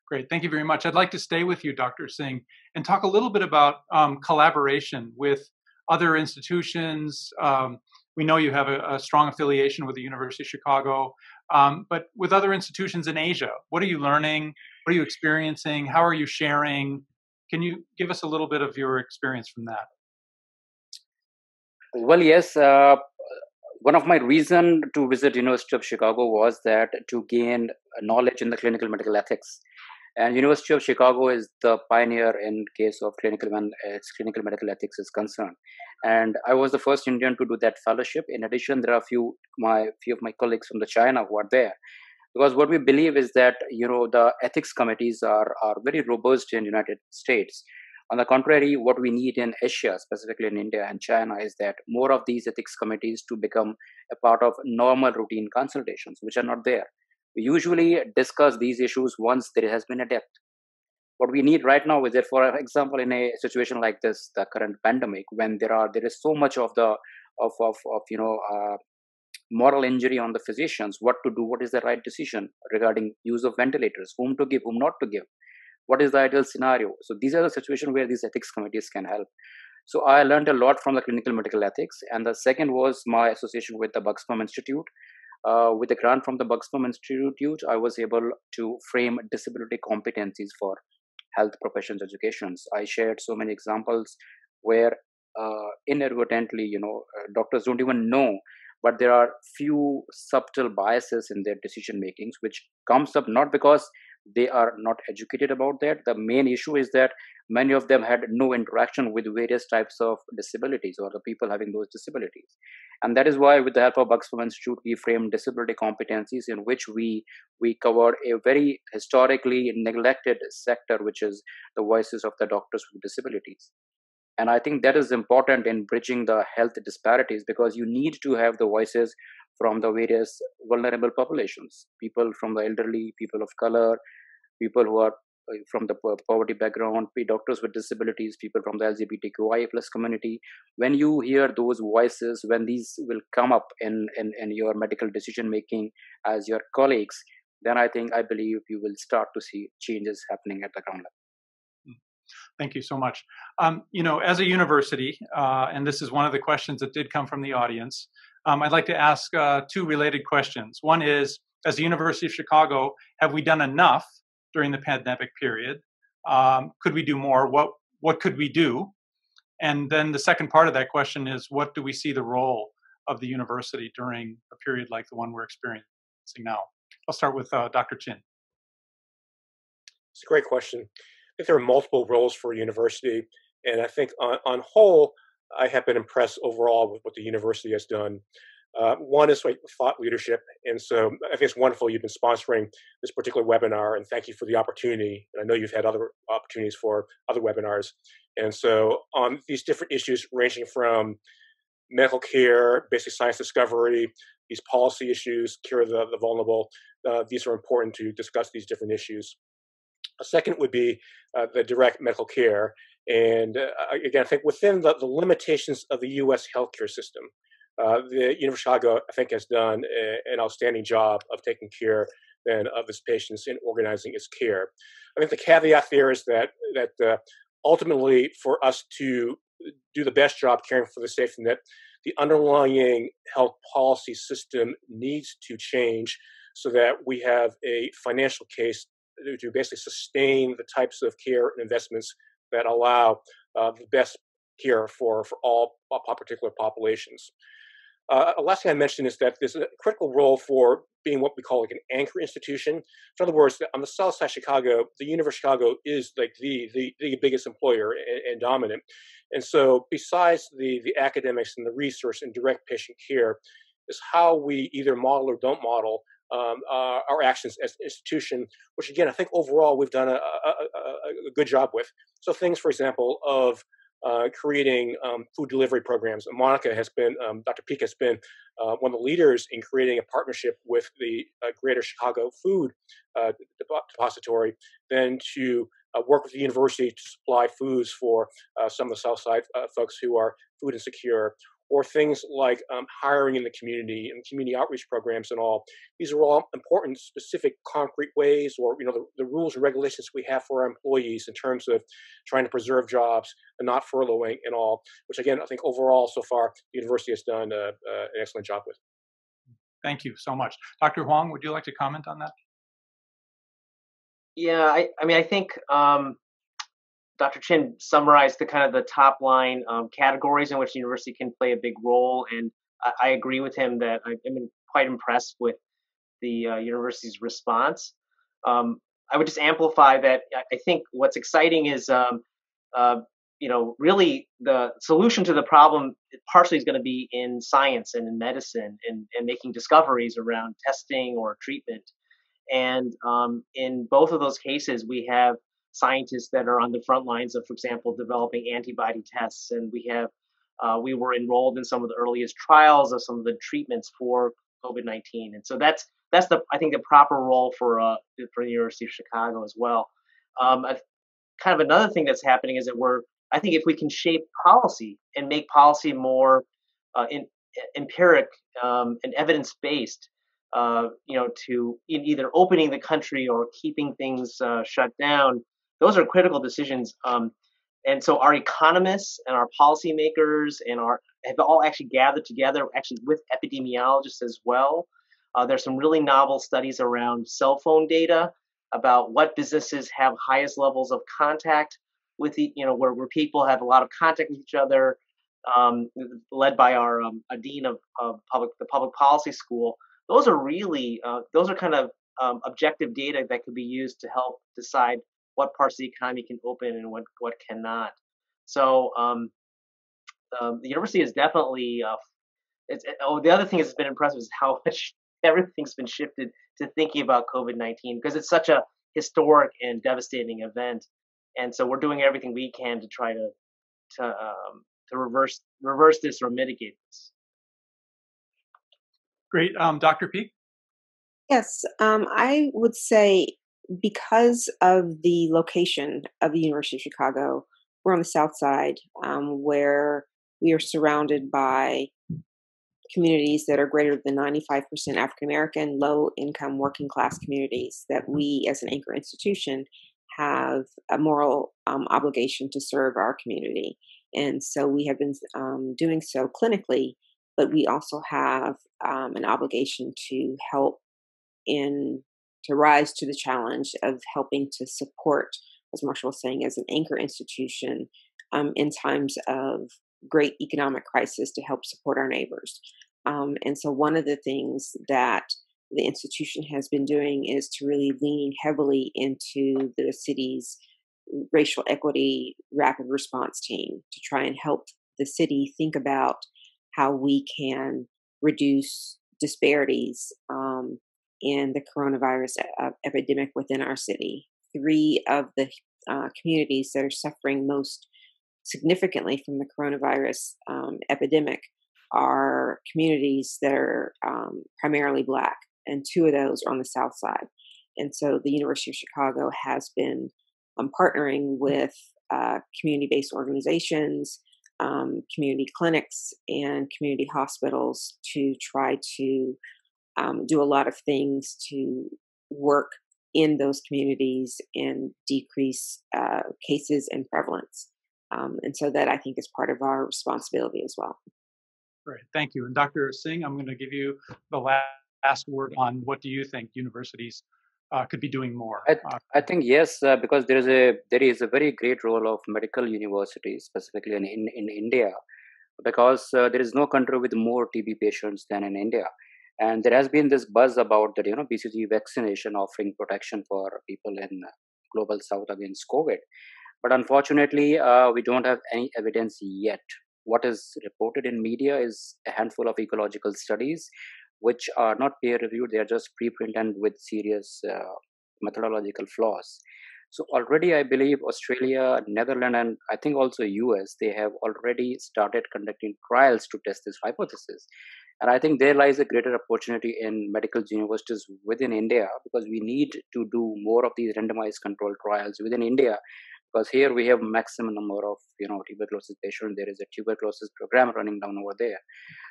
Great, thank you very much. I'd like to stay with you, Dr. Singh, and talk a little bit about um, collaboration with other institutions. Um, we know you have a, a, strong affiliation with the University of Chicago, um, but with other institutions in Asia, what are you learning? What are you experiencing? How are you sharing? Can you give us a little bit of your experience from that? Well, yes. Uh, one of my reason to visit University of Chicago was that to gain knowledge in the clinical medical ethics and University of Chicago is the pioneer in case of clinical when its clinical medical ethics is concerned. And I was the first Indian to do that fellowship. In addition, there are a few my few of my colleagues from the China who are there. Because what we believe is that you know the ethics committees are are very robust in United States. On the contrary, what we need in Asia, specifically in India and China, is that more of these ethics committees to become a part of normal routine consultations, which are not there we usually discuss these issues once there has been a death. What we need right now is that, for example, in a situation like this, the current pandemic, when there are there is so much of the of of, of you know uh, moral injury on the physicians, what to do, what is the right decision regarding use of ventilators, whom to give, whom not to give, what is the ideal scenario. So these are the situations where these ethics committees can help. So I learned a lot from the clinical medical ethics, and the second was my association with the Bucksbaum Institute, uh, with a grant from the Bucksbaum Institute, I was able to frame disability competencies for health professions educations. I shared so many examples where uh, inadvertently, you know, uh, doctors don't even know, but there are few subtle biases in their decision makings, which comes up not because they are not educated about that. The main issue is that many of them had no interaction with various types of disabilities or the people having those disabilities. And that is why, with the help of Bucksbaum Institute, we framed disability competencies in which we we covered a very historically neglected sector, which is the voices of the doctors with disabilities. And I think that is important in bridging the health disparities because you need to have the voices from the various vulnerable populations people from the elderly, people of color, people who are uh, from the poverty background, doctors with disabilities, people from the LGBTQIA plus community. When you hear those voices, when these will come up in, in, in your medical decision making as your colleagues, then I think I believe you will start to see changes happening at the ground level. Hmm. Thank you so much. Um, you know, as a university, uh, and this is one of the questions that did come from the audience, um, I'd like to ask uh, two related questions. One is, as the University of Chicago, have we done enough during the pandemic period? Um, could we do more? What what could we do? And then the second part of that question is, what do we see the role of the university during a period like the one we're experiencing now? I'll start with uh, Dr. Chin. It's a great question. I think there are multiple roles for a university, and I think on, on whole, I have been impressed overall with what the university has done. Uh, one is like thought leadership, and so I think it's wonderful you've been sponsoring this particular webinar, and thank you for the opportunity. And I know you've had other opportunities for other webinars, and so on these different issues ranging from medical care, basic science discovery, these policy issues, cure the, the vulnerable. Uh, these are important to discuss these different issues. A second would be uh, the direct medical care, And uh, again, I think within the, the, limitations of the U.S. healthcare system, uh, the University of Chicago, I think, has done a, an outstanding job of taking care then of its patients and organizing its care. I think the caveat there is that that uh, ultimately, for us to do the best job caring for the safety net, the underlying health policy system needs to change so that we have a financial case to basically sustain the types of care and investments that allow uh, the best care for, for all particular populations. Uh, last thing I mentioned is that there's a critical role for being what we call like an anchor institution. In other words, on the south side of Chicago, the University of Chicago is like the the, the biggest employer and, and, dominant. And so, besides the the academics and the research and direct patient care, is how we either model or don't model um, uh, our actions as an institution, which again, I think overall we've done a, a, a, a good job with. So things, for example, of uh, creating um, food delivery programs. Monica has been, um, Dr. Peek has been uh, one of the leaders in creating a partnership with the uh, Greater Chicago Food uh, Depository, then to uh, work with the university to supply foods for uh, some of the Southside folks who are food insecure, or things like um, hiring in the community and community outreach programs and all. These are all important, specific, concrete ways, or you know, the, the, rules and regulations we have for our employees in terms of trying to preserve jobs and not furloughing and all. Which again, I think overall so far the university has done uh, uh, an excellent job with. Thank you so much, Dr. Huang. Would you like to comment on that? Yeah, I, I mean, I think um, Dr. Chin summarized the kind of the top line um, categories in which the university can play a big role, and I, I agree with him that been quite impressed with the uh, university's response. Um, I would just amplify that. I think what's exciting is, um, uh, you know, really the solution to the problem partially is going to be in science and in medicine and, and making discoveries around testing or treatment. And um, in both of those cases, we have scientists that are on the front lines of, for example, developing antibody tests. And we have, uh, we were enrolled in some of the earliest trials of some of the treatments for COVID-19. And so that's, that's the, I think the proper role for, uh, for the University of Chicago as well. Um, kind of another thing that's happening is that we're, I think if we can shape policy and make policy more uh, in, empiric um, and evidence-based, uh, you know, to either opening the country or keeping things uh, shut down, those are critical decisions. Um, and so our economists and our policymakers and our have all actually gathered together, actually with epidemiologists as well. Uh, there's some really novel studies around cell phone data about what businesses have highest levels of contact with the, you know, where, where people have a lot of contact with each other, um, led by our um, dean of, of public the public policy school. Those are really uh, those are kind of um, objective data that could be used to help decide what parts of the economy can open and what what cannot. So um, um, the university is definitely. Uh, it's, oh, the other thing that's been impressive is how much everything's been shifted to thinking about COVID nineteen because it's such a historic and devastating event, and so we're doing everything we can to try to to um, to reverse reverse this or mitigate this. Great, um, Dr. Peek. Yes, um, I would say because of the location of the University of Chicago, we're on the south side um, where we are surrounded by communities that are greater than 95% African American, low income, working class communities that we as an anchor institution have a moral um, obligation to serve our community. And so we have been um, doing so clinically, but we also have um, an obligation to help in to rise to the challenge of helping to support, as Marshall was saying, as an anchor institution um, in times of great economic crisis to help support our neighbors. Um, and so, one of the things that the institution has been doing is to really lean heavily into the city's racial equity rapid response team to try and help the city think about how we can reduce disparities um, in the coronavirus uh, epidemic within our city. Three of the uh, communities that are suffering most significantly from the coronavirus um, epidemic are communities that are um, primarily Black, and two of those are on the South Side. And so the University of Chicago has been um, partnering with uh, community based organizations, um, community clinics, and community hospitals to try to um, do a lot of things to work in those communities and decrease uh, cases and prevalence. Um, and so that I think is part of our responsibility as well. Great, thank you. And Dr. Singh, I'm going to give you the last word on what do you think universities uh, could be doing more? I, uh, I think yes, uh, because there is a there is a very great role of medical universities, specifically in in, in India, because uh, there is no country with more TB patients than in India, and there has been this buzz about that you know BCG vaccination offering protection for people in global south against COVID, but unfortunately uh, we don't have any evidence yet. What is reported in media is a handful of ecological studies which are not peer reviewed they are just preprint and with serious uh, methodological flaws. So already i believe australia netherlands and i think also us they have already started conducting trials to test this hypothesis and i think there lies a greater opportunity in medical universities within india because we need to do more of these randomized controlled trials within india. Because here we have maximum number of you know tuberculosis patients. There is a tuberculosis program running down over there.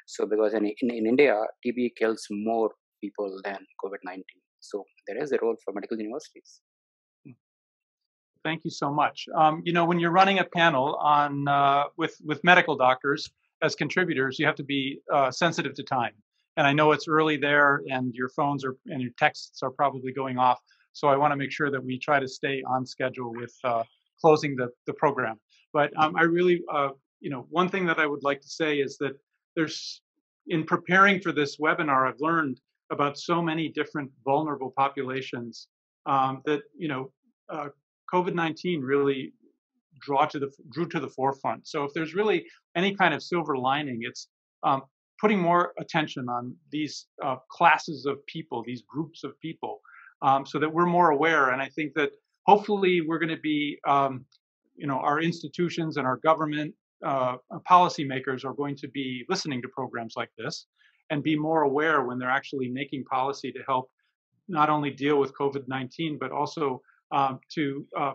So because in, in, in india tb kills more people than covid-19 so there is a role for medical universities. Thank you so much. Um, you know when you're running a panel on uh, with with medical doctors as contributors you have to be uh, sensitive to time and i know it's early there and your phones are and your texts are probably going off so i want to make sure that we try to stay on schedule with uh, closing the, the program. But um, I really, uh, you know, one thing that I would like to say is that there's, in preparing for this webinar, I've learned about so many different vulnerable populations um, that, you know, uh, COVID-19 really draw to the drew to the forefront. So if there's really any kind of silver lining, it's um, putting more attention on these uh, classes of people, these groups of people, um, so that we're more aware. And I think that hopefully we're going to be, um, you know, our institutions and our government uh, policymakers are going to be listening to programs like this and be more aware when they're actually making policy to help not only deal with COVID-19, but also um, to uh,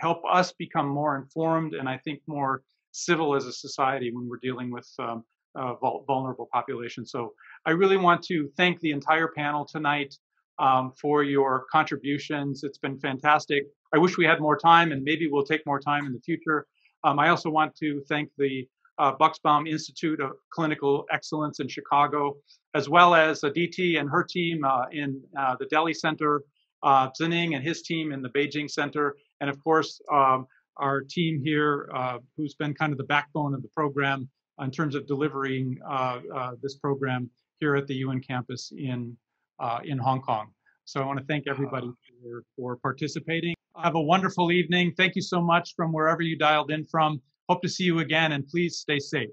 help us become more informed and I think more civil as a society when we're dealing with um, uh, vulnerable populations. So I really want to thank the entire panel tonight um, for your contributions. It's been fantastic. I wish we had more time, and maybe we'll take more time in the future. Um, I also want to thank the uh, Bucksbaum Institute of Clinical Excellence in Chicago, as well as Aditi and her team uh, in uh, the Delhi Center, uh, Zining and his team in the Beijing Center, and of course, um, our team here, uh, who's been kind of the backbone of the program in terms of delivering uh, uh, this program here at the UN campus in uh, in Hong Kong. So I want to thank everybody for, for participating. Have a wonderful evening. Thank you so much from wherever you dialed in from. Hope to see you again, and please stay safe.